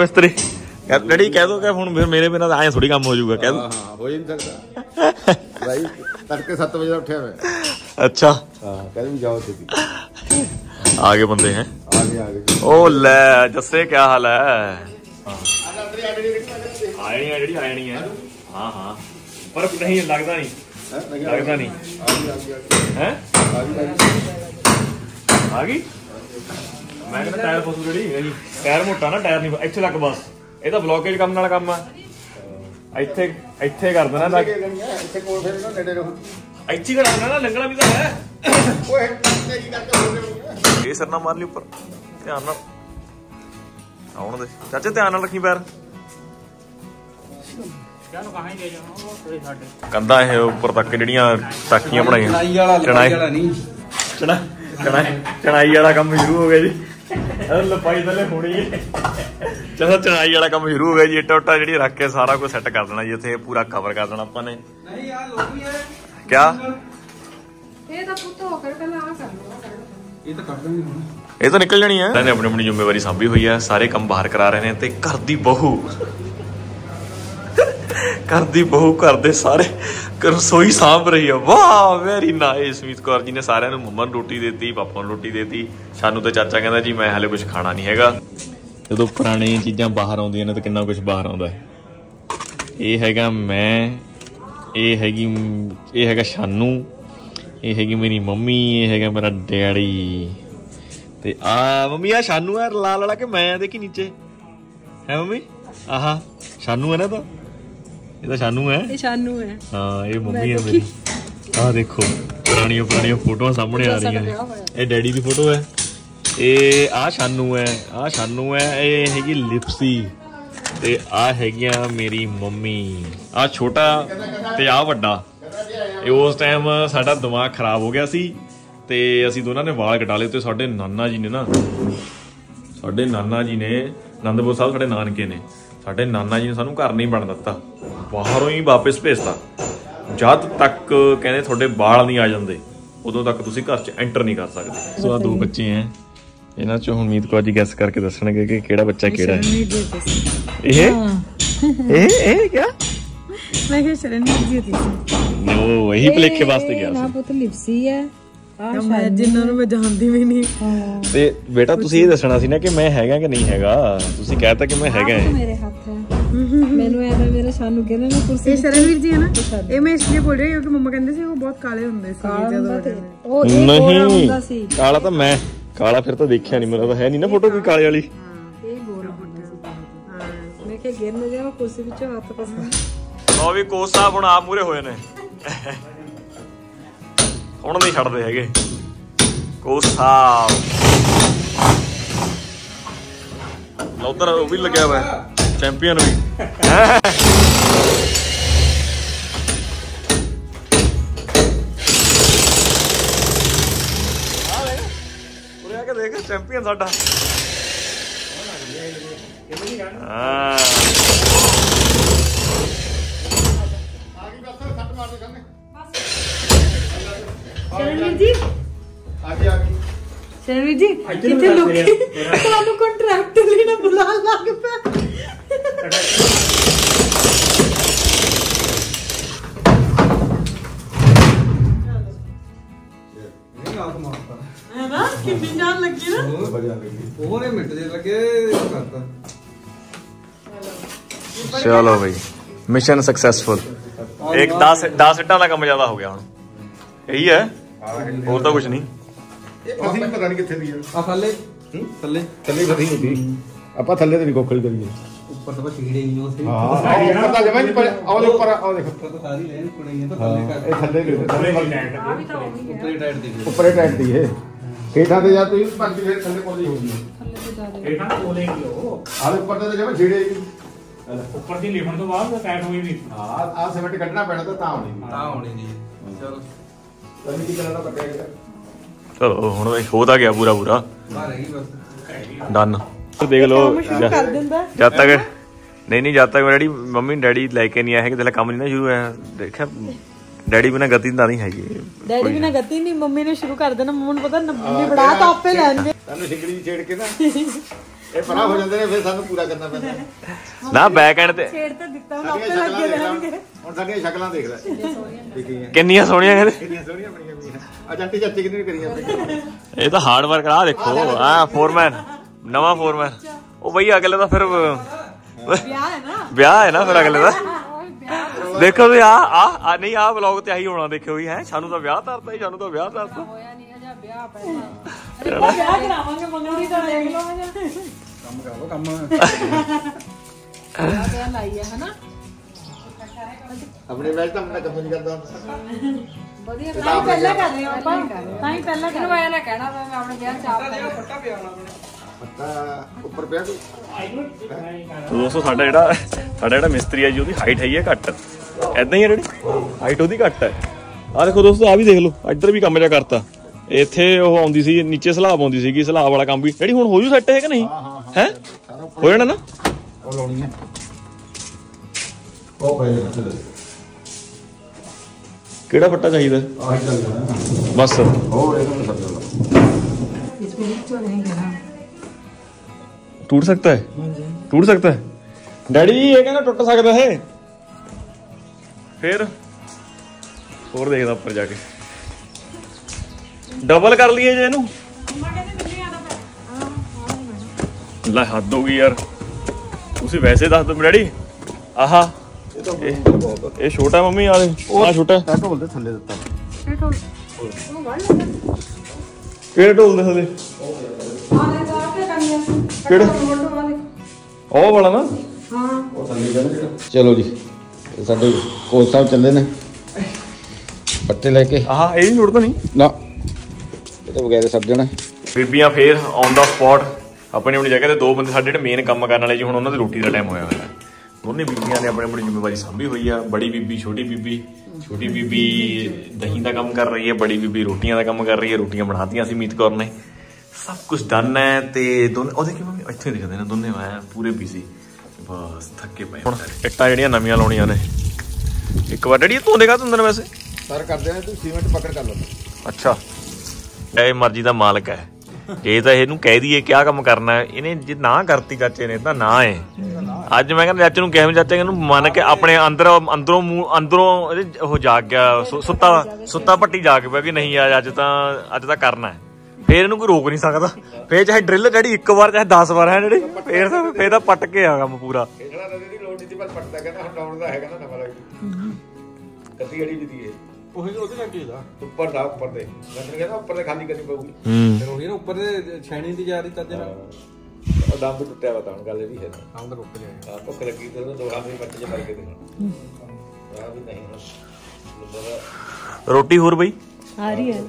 ਮਿਸਤਰੀ ਡੈਡੀ ਕਹਿ ਦੋ ਕਿ ਹੁਣ ਫਿਰ ਮੇਰੇ ਬਿਨਾਂ ਐਂ ਥੋੜੀ ਕੰਮ ਹੋ ਜਾਊਗਾ ਕਹਿ ਦੋ
ਹਾਂ ਹੋ ਹੀ ਨਹੀਂ ਸਕਦਾ ਭਾਈ ਤੜਕੇ 7 ਵਜੇ ਦਾ ਉੱਠਿਆ ਮੈਂ
ਅੱਛਾ
ਹਾਂ ਕਹਿੰਦੇ ਜਾਓ ਤੁਸੀਂ
ਆ ਗਏ ਬੰਦੇ ਹੈ
ਆ ਗਏ ਆ ਗਏ
ਓ ਲੈ ਜੱਸੇ ਕੀ ਹਾਲ ਹੈ ਆਇਣੀ ਹੈ ਜਿਹੜੀ ਆਇਣੀ ਹੈ ਹਾਂ ਹਾਂ ਪਰ ਨਹੀਂ ਲੱਗਦਾ ਨਹੀਂ ਲੱਗਦਾ ਨਹੀਂ ਹੈ ਆ ਗਈ ਮੈਂ ਕਹਿੰਦਾ ਟਾਇਰ ਫਸੂ ਜਿਹੜੀ ਹੈ ਜੀ ਟਾਇਰ ਮੋਟਾ ਨਾ ਟਾਇਰ ਨਹੀਂ ਇੱਥੇ ਤੱਕ ਬਸ ਇਹ ਤਾਂ ਬਲੌਕੇਜ ਕਰਨ ਵਾਲਾ ਕੰਮ ਆ। ਇੱਥੇ ਇੱਥੇ ਕਰ ਦੇਣਾ ਲੱਗ
ਇੱਥੇ ਕੋਲ ਫਿਰ ਨਾ ਨੇੜੇ ਰਹੋ।
ਇੱਥੇ ਕਰ ਦੇਣਾ ਨਾ ਲੰਗਣਾ ਵੀ ਤਾਂ ਹੈ।
ਓਏ ਤੇਰੀ ਕਰਕੇ ਗਏ
ਇਹ ਸਿਰ ਨਾ ਮਾਰ ਲਈ ਉੱਪਰ। ਧਿਆਨ ਨਾਲ। ਆਉਣ ਦੇ। ਚਾਚੇ ਧਿਆਨ ਨਾਲ ਰੱਖੀ ਪੈਰ। ਕੰਧਾਂ ਇਹ ਉੱਪਰ ਤੱਕ ਜਿਹੜੀਆਂ ਟਾਕੀਆਂ ਬਣਾਈਆਂ। ਚਣਾਈ ਵਾਲਾ ਨਹੀਂ। ਚਣਾ ਚਣਾਈ ਚਣਾਈ ਵਾਲਾ ਕੰਮ ਸ਼ੁਰੂ ਹੋ ਗਿਆ ਜੀ। ਲਪਾਈ ਥੱਲੇ ਹੋਣੀ ਹੈ। ਚਲੋ ਚਣਾਈ ਵਾਲਾ ਕੰਮ ਸ਼ੁਰੂ ਹੋ ਗਿਆ ਜੀ ਇੱਟਾ ਉੱਟਾ ਜਿਹੜੀ ਰੱਖ ਕੇ ਸਾਰਾ ਕੁਝ ਸੈੱਟ ਕਰ ਦੇਣਾ ਜੀ ਇੱਥੇ ਪੂਰਾ ਕਵਰ ਕਰ ਦੇਣਾ ਆਪਾਂ ਨੇ। ਨਹੀਂ ਯਾਰ ਲੋਕੀ ਹੈ ਕਿਆ?
ਇਹ ਤਾਂ ਪੁੱਤ ਹੋ ਕਰ ਪਹਿਲਾਂ ਆ ਕਰ ਲਓ ਆਹ ਕਰ ਲਓ।
ਇਹ ਤਾਂ ਨਿਕਲ ਜਾਣੀ ਹੈ। ਇਹਨਾਂ ਨੇ ਆਪਣੀ ਆਪਣੀ ਜ਼ਿੰਮੇਵਾਰੀ ਸੰਭੀ ਹੋਈ ਹੈ ਸਾਰੇ ਕੰਮ ਬਾਹਰ ਕਰਾ ਰਹੇ ਨੇ ਤੇ ਘਰ ਦੀ ਬਹੂ ਘਰ ਦੀ ਬਹੂ ਘਰ ਦੇ ਸਾਰੇ ਰਸੋਈ ਸਾਂਭ ਰਹੀ ਆ। ਵਾਹ ਵੈਰੀ ਨਾਈਸ ਮੀਤ ਕੌਰ ਜੀ ਨੇ ਸਾਰਿਆਂ ਨੂੰ ਮੰਮਾ ਨੂੰ ਰੋਟੀ ਦਿੱਤੀ, ਪਾਪਾ ਨੂੰ ਰੋਟੀ ਦਿੱਤੀ। ਸਾਨੂੰ ਤੇ ਚਾਚਾ ਕਹਿੰਦਾ ਜੀ, ਮੈਂ ਹਲੇ ਕੁਝ ਖਾਣਾ ਨਹੀਂ ਹੈਗਾ। ਜਦੋਂ ਪੁਰਾਣੀਆਂ ਚੀਜ਼ਾਂ ਬਾਹਰ ਆਉਂਦੀਆਂ ਨੇ ਤਾਂ ਕਿੰਨਾ ਕੁਝ ਬਾਹਰ ਆਉਂਦਾ ਹੈ। ਇਹ ਹੈਗਾ ਮੈਂ, ਇਹ ਹੈਗੀ ਇਹ ਹੈਗਾ ਸ਼ਾਨੂ, ਇਹ ਹੈਗੀ ਮੇਰੀ ਮੰਮੀ, ਇਹ ਹੈਗਾ ਮੇਰਾ ਡੈਡੀ। ਤੇ ਆ, ਮੰਮੀ, ਆ ਸ਼ਾਨੂ ਆ ਲਾਲ ਵਾਲਾ ਕਿ ਮੈਂ ਆ ਦੇਖੀ ਨੀਚੇ? ਹੈ ਮੰਮੀ? ਆਹਾ, ਸ਼ਾਨੂ ਹੈ ਨਾ ਤਾਂ? ਇਹ ਤਾਂ ਸ਼ਾਨੂ ਹੈ।
ਇਹ ਸ਼ਾਨੂ ਹੈ।
ਹਾਂ ਇਹ ਮੰਮੀ ਹੈ ਮੇਰੀ। ਆਹ ਦੇਖੋ ਪੁਰਾਣੀਆਂ ਪੁਰਾਣੀਆਂ ਫੋਟੋਆਂ ਸਾਹਮਣੇ ਆ ਰਹੀਆਂ ਨੇ। ਇਹ ਡੈਡੀ ਦੀ ਫੋਟੋ ਹੈ। ਇਹ ਆ ਸ਼ਾਨੂ ਹੈ ਆ ਸ਼ਾਨੂ ਹੈ। ਇਹ ਹੈਗੀ ਲਿਪਸੀ। ਤੇ ਆ ਹੈਗੀਆਂ ਮੇਰੀ ਮੰਮੀ। ਆ ਛੋਟਾ ਤੇ ਆ ਵੱਡਾ। ਇਹ ਉਸ ਟਾਈਮ ਸਾਡਾ ਦਿਮਾਗ ਖਰਾਬ ਹੋ ਗਿਆ ਸੀ। ਤੇ ਅਸੀਂ ਦੋਨਾਂ ਨੇ ਵਾਲ ਕਟਾ ਲਏ ਤੇ ਸਾਡੇ ਨਾਨਾ ਜੀ ਨੇ ਨਾ ਸਾਡੇ ਨਾਨਾ ਜੀ ਨੇ ਆਨੰਦਪੁਰ ਸਾਹਿਬ ਸਾਡੇ ਨਾਨਕੇ ਨੇ। ਸਾਡੇ ਨਾਨਾ ਜੀ ਨੇ ਸਾਨੂੰ ਘਰ ਨਹੀਂ ਬਣ ਦਿੱਤਾ। ਬਾਹਰੋਂ ਹੀ ਵਾਪਸ ਭੇਜਤਾ। ਜਦ ਤੱਕ ਕਹਿੰਦੇ ਤੁਹਾਡੇ ਵਾਲ ਨਹੀਂ ਆ ਜਾਂਦੇ ਉਦੋਂ ਤੱਕ ਤੁਸੀਂ ਘਰ 'ਚ ਐਂਟਰ ਨਹੀਂ ਕਰ ਸਕਦੇ। ਸੋ ਆ ਦੋ ਬੱਚੇ ਐ। ਇਹਨਾਂ 'ਚੋਂ ਹੁਣ ਮੀਤ ਕੌਰ ਜੀ ਗੈਸ ਕਰਕੇ ਦੱਸਣਗੇ ਕਿ ਕਿਹੜਾ ਬੱਚਾ ਕਿਹੜਾ ਹੈ। ਇਹ? ਇਹ? ਇਹ ਕੀ
ਮੈਂ ਕਿਹਾ ਸ਼ਰਨ ਜੀ ਦੀ
ਉਹ ਇਹੀ ਭਲੇਖੇ ਵਾਸਤੇ ਗਿਆ ਸੀ।
ਪੁੱਤ ਲਿਪਸੀ ਹੈ
ਮੈਂ ਜਿੰਨਾਂ ਨੂੰ ਮੈਂ ਜਾਣਦੀ ਵੀ ਨਹੀਂ।
ਤੇ ਬੇਟਾ ਤੁਸੀਂ ਇਹ ਦੱਸਣਾ ਸੀ ਨਾ ਕਿ ਮੈਂ ਹੈਗਾ ਕਿ ਨਹੀਂ ਹੈਗਾ। ਤੁਸੀਂ ਕਹਿਤਾ ਕਿ ਮੈਂ ਹੈਗਾ ਹੈ
ਮੇਰੇ ਹੱਥ ਹੈ ਮੈਨੂੰ ਐਵੇਂ ਮੇਰਾ ਸ਼ਾਨੂ ਕਹਿੰਦਾ ਮੈਂ ਕੁਰਸੀ
ਇਹ ਸ਼ਰਨਵੀਰ ਜੀ ਹੈ ਨਾ? ਇਹ ਮੈਂ ਇਸ ਲਈ ਬੋਲ ਰਹੀ ਹਾਂ ਕਿਉਂਕਿ ਮੰਮਾ ਕਹਿੰਦੇ ਸੀ ਉਹ ਬਹੁਤ ਕਾਲੇ ਹੁੰਦੇ ਸੀ ਜਦੋਂ।
ਉਹ ਇਹ ਗੋਰਾ ਹੁੰਦਾ ਸੀ।
ਨਹੀਂ ਕਾਲਾ ਤਾਂ ਮੈਂ ਕਾਲਾ ਫਿਰ ਤਾਂ ਦੇਖਿਆ ਨਹੀਂ ਮੇਰਾ ਤਾਂ ਹੈ ਨਹੀਂ ਨਾ ਫੋਟੋ ਕੋਈ ਕਾਲੇ ਵਾਲੀ।
ਇਹ ਗੋਰਾ ਹੁੰਦਾ ਸੀ। ਮੈਂ ਕਿਹਾ ਗਿਰ ਨਾ ਜਾਵਾ ਕੁਰਸੀ ਵਿੱਚੋਂ ਹੱਥ ਪਸੰਦ।
ਲਓ ਵੀ ਕੋਚ ਸਾਹਿਬ ਹੁਣ ਆਪ ਮੂਰੇ ਹੋਏ ਨੇ। ਹੁਣ ਨਹੀਂ ਛੱਡਦੇ ਹੈਗੇ। ਕੋਚ ਸਾਹਿਬ। ਉਧਰ ਉਹ ਵੀ ਲੱਗਿਆ ਹੋਇਆ ਚੈਂਪੀਅਨ ਵੀ। ਉਰੇ ਆ ਕੇ ਦੇਖ ਚੈਂਪੀਅਨ ਸਾਡਾ। ਹਾਂ।
ਸ਼ਰਨਵੀਰ ਜੀ।
ਆ ਗਈ ਆ ਗਈ
ਸ਼ਰਨਵੀਰ ਜੀ ਕਿੱਥੇ ਲੋਕੀ ਤੁਹਾਨੂੰ ਕੰਟਰੈਕਟ ਲਈ ਨਾ ਬੁਲਾਉਣ ਲੱਗ ਪਿਆ। ਹੈ ਨਾ ਕਿੰਨੀ ਜਾਨ ਲੱਗੀ ਨਾ
ਵਧੀਆ ਲੱਗੀ
ਉਹਨੇ ਮਿੰਟ ਦੇ ਲੱਗੇ ਕਰਤਾ
ਚਲੋ ਭਾਈ ਮਿਸ਼ਨ ਸਕਸੈਸਫੁਲ ਇੱਕ 10 10 ਇੱਟਾਂ ਦਾ ਕੰਮ ਜ਼ਿਆਦਾ ਹੋ ਗਿਆ ਹੁਣ ਇਹੀ ਹੈ ਹੋਰ ਤਾਂ ਕੁਝ ਨਹੀਂ
ਇਹ ਅਸੀਂ ਪਤਾ ਨਹੀਂ ਕਿੱਥੇ ਦੀ ਆ
ਆ ਥੱਲੇ ਥੱਲੇ
ਥੱਲੇ ਫਸੀ ਹੁੰਦੀ ਆਪਾਂ ਥੱਲੇ ਤੇ ਨਹੀਂ ਕੋਖਲ ਕਰੀਏ
ਉੱਪਰ ਤਾਂ ਛੀੜੇ ਹੀ ਉਹ ਸੀ
ਹਾਂ। ਉੱਪਰ ਤਾਂ ਜਮਾ ਨਹੀਂ ਪਰ ਆਹ ਉੱਪਰ ਆਹ ਦੇਖ।
ਉੱਪਰ ਤਾਂ ਸਾਰੀ ਲੈਣ ਕੁੜੀਆਂ ਤਾਂ ਥੱਲੇ
ਇਹ
ਕਰ
ਥੱਲੇ ਨਹੀਂ ਥੱਲੇ
ਆ। ਵੀ ਤਾਂ ਉਹ ਹੀ
ਉੱਪਰ ਹੀ ਟਾਈਟ ਦੀ
ਉੱਪਰ ਹੀ ਟਾਈਟ ਦੀ ਇਹ। ਹੇਠਾਂ ਤੇ ਜਾ ਤੁਸੀਂ ਭਰਤੀ ਫਿਰ ਥੱਲੇ ਪੌੜੀ ਹੋਊਗੀ
ਹੇਠਾਂ ਕੋਲੇ ਹੀ ਉਹ।
ਆਹ ਉੱਪਰ ਤੇ ਜਮਾ ਛੇੜੇ
ਉੱਪਰ ਦੀ ਲਿਖਣ ਤੋਂ ਬਾਅਦ ਟਾਈਟ ਹੋਈ ਵੀ।
ਹਾਂ। ਆਹ ਸਿਮਟ ਕੱਢਣਾ ਪੈਣਾ ਤਾਂ ਤਾਂ ਹੋਣੀ
ਆ ਹੋਣੀ ਜੀ ਚਲ।
ਤੈਨੂੰ ਕੀ ਕਰਨਾ ਪੱਕਿਆ ਗਿਆ
ਚਲੋ ਹੁਣ ਇਹ ਹੋ ਤਾਂ ਗਿਆ ਪੂਰਾ ਪੂਰਾ। ਡਨ ਦੇਖ ਲਓ ਜਦ ਤੱਕ ਨਹੀਂ ਨਹੀਂ ਜਦ ਤੱਕ ਡੈਡੀ ਮੰਮੀ ਡੈਡੀ ਲੈ ਕੇ ਨਹੀਂ ਆਏ ਕਿ ਤੇਰਾ ਕੰਮ ਨਹੀਂ ਨਾ ਸ਼ੁਰੂ ਹੋਇਆ। ਦੇਖਿਆ ਡੈਡੀ ਬਿਨਾ ਗਤੀ ਤਾਂ ਨਹੀਂ ਹੈਗੀ।
ਡੈਡੀ ਵੀ ਨਾ ਗਤੀ ਨਹੀਂ ਮੰਮੀ ਨੇ ਸ਼ੁਰੂ ਕਰ ਦੇਣਾ। ਮੰਮੂ ਨੂੰ ਪਤਾ ਨੰਬੀ ਬੜਾ ਤਾਂ ਆਪੇ ਲੈਣਗੇ
ਤੈਨੂੰ ਛਿਗੜੀ ਦੀ ਛੇੜ ਕੇ ਨਾ ਇਹ ਪਰਾਂ ਹੋ ਜਾਂਦੇ ਨੇ ਫਿਰ ਸਾਨੂੰ ਪੂਰਾ ਕਰਨਾ ਪੈਂਦਾ
ਨਾ ਬੈਕ ਐਂਡ ਤੇ
ਛੇੜ ਤਾਂ ਦਿੱਤਾ ਹੁਣ ਆਪੇ ਲੱਗੇ ਰਹਿਣਗੇ
ਹੁਣ ਸਾਡੀਆਂ ਸ਼ਕਲਾਂ ਦੇਖ ਲੈ।
ਕਿੰਨੀਆਂ ਸੋਹਣੀਆਂ ਕਹਿੰਦੇ
ਕਿੰਨੀਆਂ ਸੋਹਣੀਆਂ ਬਣੀਆਂ ਪਈਆਂ ਅਜੰਟੀ ਚਾਚੀ ਕਿੰਨੀ ਕਰੀ ਜਾਂਦੇ
ਇਹ ਤਾਂ ਹਾਰਡ ਵਰਕ ਆ ਦੇਖੋ ਆ ਫੋਰਮੈਨ ਨਵਾਂ ਫੋਰਮੈਨ ਉਹ ਬਈ ਅਗਲੇ ਦਾ ਫਿਰ
ਵਿਆਹ ਹੈ ਨਾ।
ਵਿਆਹ ਹੈ ਨਾ ਫਿਰ ਅਗਲੇ ਦਾ। ਦੇਖੋ ਵੀ ਆ ਆ ਆ ਨਹੀਂ ਆ ਵਲੌਗ ਤੇ ਆਹੀ ਹੋਣਾ ਦੇਖਿਓ ਵੀ ਹੈ ਸਾਨੂੰ ਤਾਂ ਵਿਆਹ ਤਰਤਾ ਹੀ ਸਾਨੂੰ ਤਾਂ ਵਿਆਹ ਤਰਤਾ।
ਹੋਇਆ ਨਹੀਂ ਅਜਾ ਵਿਆਹ ਪਹਿਲਾਂ।
ਵਿਆਹ ਕਰਾਵਾਂਗੇ ਮੰਗਣੀ ਤਾਂ ਦੇਖ ਲਓ
ਕੰਮ ਕਰਾ ਲਓ ਕੰਮ।
ਵਿਆਹ ਲਾਈ ਹੈ ਹਨਾ?
ਆਪਣੇ ਵੈਲ ਤਾਂ ਮੁੰਡਾ ਕੰਮ ਨਹੀਂ ਕਰਦਾ।
ਵਧੀਆ
ਤਾਂ ਹੀ ਪਹਿਲਾਂ ਕਰ ਰਹੇ ਹਾਂ ਆਪਾਂ। ਤਾਂ ਹੀ ਪਹਿਲਾਂ ਕਰ
ਕਿਨੂੰ ਆਇਆ ਨਾ ਕਹਿਣਾ ਮੈਂ ਆਪਣੇ ਵਿਆਹ ਚ ਆਪ ਕਰਾਂ।
ਪੱਤਾ ਉੱਪਰ ਪਿਆ ਤੂੰ।
ਤੋ ਦੋਸਤੋ ਸਾਡਾ ਜਿਹੜਾ ਸਾਡਾ ਜਿਹੜਾ ਮਿਸਤਰੀ ਹੈ ਜੀ ਉਹਦੀ ਹਾਈਟ ਹੈਗੀ ਹੈ ਘੱਟ। ਐਦਾਂ ਹੀ ਹੈ ਜਿਹੜੀ? ਹਾਈਟ ਉਹਦੀ ਘੱਟ ਹੈ। ਆ ਦੇਖੋ ਦੋਸਤੋ ਆ ਵੀ ਦੇਖ ਲਓ। ਇੱਧਰ ਵੀ ਕੰਮ ਜਿਹਾ ਕਰਤਾ। ਇੱਥੇ ਉਹ ਆਉਂਦੀ ਸੀ ਨੀਚੇ ਸਲਾਬ ਆਉਂਦੀ ਸੀਗੀ ਸਲਾਬ ਵਾਲਾ ਕੰਮ ਵੀ। ਜਿਹੜੀ ਹੁਣ ਹੋ ਜੂ ਸੈੱਟ ਹੈ ਕਿ ਨਹੀਂ ਹੈ? ਹੋ ਜਾਣਾ ਨਾ?
ਉਹ ਲਾਉਣੀ ਹੈ। ਉਹ ਪਏ ਨੇ
ਕਿਹੜਾ ਫੱਟਾ ਚਾਹੀਦਾ?
ਆਹ ਚੱਲ ਜਾਣਾ।
ਬਸ।
ਹੋਰ ਇਹਨੂੰ ਸਭ ਤੋਂ
टूट सकता है टूट सकता है डैडी ये कहना टूट सकता है फिर ਹੋਰ ਦੇਖਦਾ ਉੱਪਰ ਜਾ ਕੇ ਡਬਲ ਕਰ ਲਈਏ ਜੇ ਇਹਨੂੰ ਲੈ ਹੱਦ ਹੋ ਗਈ ਯਾਰ ਤੁਸੀਂ ਵੈਸੇ ਦੱਸ ਦੋ ਡੈਡੀ ਆਹਾ ਇਹ ਇਹ ਛੋਟਾ ਮੰਮੀ ਆ ਦੇ ਆ ਛੋਟਾ
ਤਾਂ ਢੋਲ ਦੇ ਥੱਲੇ ਦਿੱਤਾ
ਕਿਹੜੇ ਢੋਲ ਦੇ ਥੱਲੇ
ਆਲੇ ਜਾ ਕੇ ਕੰਨਿਆ
ਕਿਹੜੇ?
ਵਾਲੇ
ਉਹ ਵਾਲਾ ਨਾ?
ਚਲੋ ਜੀ ਇਹ ਸਾਡੇ ਕੋਚ ਸਾਹਿਬ ਚੱਲੇ ਨੇ। ਪੱਤੇ ਲੈ ਕੇ।
ਆਹਾ ਇਹ ਨਹੀਂ ਜੁੜਦਾ ਨਹੀਂ
ਨਾ ਇਹ ਤਾਂ ਵਗੈਰੇ ਸਭ ਜਣਾ।
ਬੀਬੀਆਂ ਫੇਰ ਔਨ ਦਾ ਸਪੌਟ ਆਪਣੀ ਆਪਣੀ ਜਗ੍ਹਾ ਤੇ ਦੋ ਬੰਦੇ ਸਾਡੇ ਜਿਹੜੇ ਮੇਨ ਕੰਮ ਕਰਨ ਵਾਲੇ ਜੀ ਹੁਣ ਉਹਨਾਂ ਦੀ ਰੋਟੀ ਦਾ ਟਾਈਮ ਹੋਇਆ ਹੋਇਆ। ਹੈ ਦੋਨੇ ਬੀਬੀਆਂ ਨੇ ਆਪਣੀ ਆਪਣੀ ਜ਼ਿੰਮੇਵਾਰੀ ਸੰਭੀ ਹੋਈ ਆ। ਬੜੀ ਬੀਬੀ ਛੋਟੀ ਬੀਬੀ। ਛੋਟੀ ਬੀਬੀ ਦਹੀਂ ਦਾ ਕੰਮ ਕਰ ਰਹੀ ਹੈ ਬੜੀ ਬੀਬੀ ਰੋਟੀਆਂ ਦਾ ਕੰਮ ਕਰ ਰਹੀ ਹੈ। ਰੋਟੀਆਂ ਬਣਾਤੀਆਂ ਸੀ ਮੀਤ ਕੌਰ ਨੇ। ਸਭ ਕੁਝ ਡਨ ਹੈ ਤੇ ਦੋਨੇ ਉਹਦੇ ਕੀ ਮੰਮੀ ਇੱਥੇ ਦਿਖਦੇ ਨੇ ਦੋਨੇ ਮੈਂ ਪੂਰੇ ਬਿਜ਼ੀ ਬਸ ਥੱਕੇ ਪਏ ਹੁਣ ਇੱਟਾਂ ਜਿਹੜੀਆਂ ਨਵੀਆਂ ਲਾਉਣੀਆਂ ਨੇ। ਇੱਕ ਵਾਰ ਡੈਡੀ ਤੂੰ ਦੇਖਾ ਤੁੰਦਰ ਵੈਸੇ?
ਸਰ ਕਰਦੇ ਨੇ ਤੂੰ ਸੀਮੈਂਟ ਪਕੜ ਕਰ ਲਓ।
ਅੱਛਾ। ਇਹ ਮਰਜ਼ੀ ਦਾ ਮਾਲਕ ਹੈ। ਜੇ ਤਾਂ ਇਹਨੂੰ ਕਹਿ ਦਈਏ ਕਿਆ ਕੰਮ ਕਰਨਾ ਹੈ ਇਹਨੇ ਜੇ ਨਾ ਕਰਤੀ ਚਾਚੇ ਨੇ ਤਾਂ ਨਾ ਹੈ ਅੱਜ ਮੈਂ ਕਹਿੰਦਾ ਚਾਚੇ ਨੂੰ ਕਿਹਾ ਚਾਚੇ ਇਹਨੂੰ ਮੰਨ ਕੇ ਆਪਣੇ ਅੰਦਰ ਅੰਦਰੋਂ ਅੰਦਰੋਂ ਉਹ ਜਾਗ ਗਿਆ ਸੁੱਤਾ ਸੁੱਤਾ ਪੱਟੀ ਜਾਗ ਪਿਆ ਵੀ ਨਹੀਂ ਅੱਜ ਤਾਂ ਅੱਜ ਤਾਂ ਕਰਨਾ ਹੈ। ਫੇਰ ਇਹਨੂੰ ਕੋਈ ਰੋਕ ਨਹੀਂ ਸਕਦਾ। ਫੇਰ ਚਾਹੇ ਡਰਿਲ ਜਿਹੜੀ ਇੱਕ ਵਾਰ ਚਾਹੇ 10 ਵਾਰ ਹੈ ਜਿਹੜੀ ਫੇਰ ਤਾਂ ਫੇਰ ਤਾਂ ਪੱਟ ਕੇ ਆ ਕੰਮ ਪੂਰਾ।
ਇਹੜਾ ਨਦੀ ਦੀ ਲੋੜ ਨਹੀਂ ਸੀ ਪਰ ਪੱਟਦਾ ਕਹਿੰਦਾ ਹੁਣ ਡਾਉਣ ਦਾ ਹੈਗਾ ਨਾ ਨਵਾਂ ਲੱਗ ਕੱਤੀ ਅੜੀ ਵੀ ਦੀ ਇਹ।
ਉਹੀ ਉਹਦੇ ਲੱਗੇ ਦਾ।
ਉੱਪਰ ਦਾ ਉੱਪਰ ਦੇ। ਮੈਂ ਤੈਨੂੰ ਕਹਿੰਦਾ ਉੱਪਰ ਦੇ ਖਾਲੀ ਕਰਨੀ ਪਊਗੀ।
ਹੂੰ।
ਫਿਰ ਉਹੀ ਨਾ ਉੱਪਰ ਦੇ ਛੈਣੀ ਦੀ ਜਾ ਰਹੀ ਤੱਜ ਨਾਲ
ਉਹ ਦਮ ਵੀ ਟੁੱਟਿਆ ਵਾ ਤਾਂ ਹੁਣ ਗੱਲ ਇਹ ਵੀ ਹੈ। ਨਾ
ਕੰਮ ਤਾਂ ਰੁਕ ਜਾਏ।
ਆ ਭੁੱਖ ਲੱਗੀ ਤੇ ਉਹਨੂੰ ਦੋ ਹਾਥ ਦੇ ਮੱਚ ਜੇ ਮਾਰ ਕੇ ਦੇਣਾ। ਆ ਵੀ ਨਹੀਂ ਹੁਣ। ਮਤਲਬ
ਰੋਟੀ ਹੋਰ ਬਈ?
ਆ ਰਹੀ ਹੈ।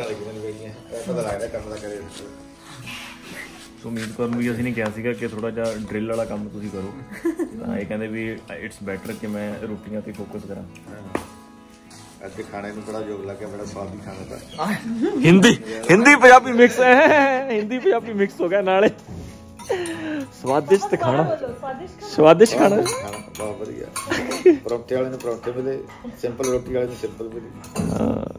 ਚੱਲ ਗਈ ਮੈਨੂੰ ਵੇੜੀਆਂ ਇਹ ਪਤਾ ਲੱਗਦਾ ਕੰਮ ਦਾ ਕਰੇ
ਸੋ ਉਮੀਦ ਕਰਨ ਵੀ ਅਸੀਂ ਨੇ ਕਿਹਾ ਸੀਗਾ ਕਿ ਥੋੜਾ ਜਿਹਾ ਡਰਿਲ ਵਾਲਾ ਕੰਮ ਤੁਸੀਂ ਕਰੋ। ਤਾਂ ਇਹ ਕਹਿੰਦੇ ਵੀ ਇਟਸ ਬੈਟਰ ਕਿ ਮੈਂ ਰੋਟੀਆਂ ਤੇ ਫੋਕਸ ਕਰਾਂ।
ਅੱਜ ਖਾਣੇ ਨੂੰ ਬੜਾ ਯੋਗ ਲੱਗਿਆ ਬੜਾ ਸਵਾਦੀ ਖਾਣਾ ਤਾਂ।
ਹਿੰਦੀ ਹਿੰਦੀ ਪੰਜਾਬੀ ਮਿਕਸ ਹੈ ਹਿੰਦੀ ਪੰਜਾਬੀ ਮਿਕਸ ਹੋ ਗਿਆ ਨਾਲੇ। ਸਵਾਦਿਸ਼ਟ ਖਾਣਾ। ਸਵਾਦਿਸ਼ਟ ਖਾਣਾ।
ਖਾਣਾ। ਬਹੁਤ ਵਧੀਆ। ਪਰੌਂਠੇ ਵਾਲੇ ਨੂੰ ਪਰੌਂਠੇ ਮਿਲੇ ਸਿੰਪਲ ਰੋਟੀ ਵਾਲੇ ਨੂੰ ਸਿੰਪਲ ਮਿਲੀ।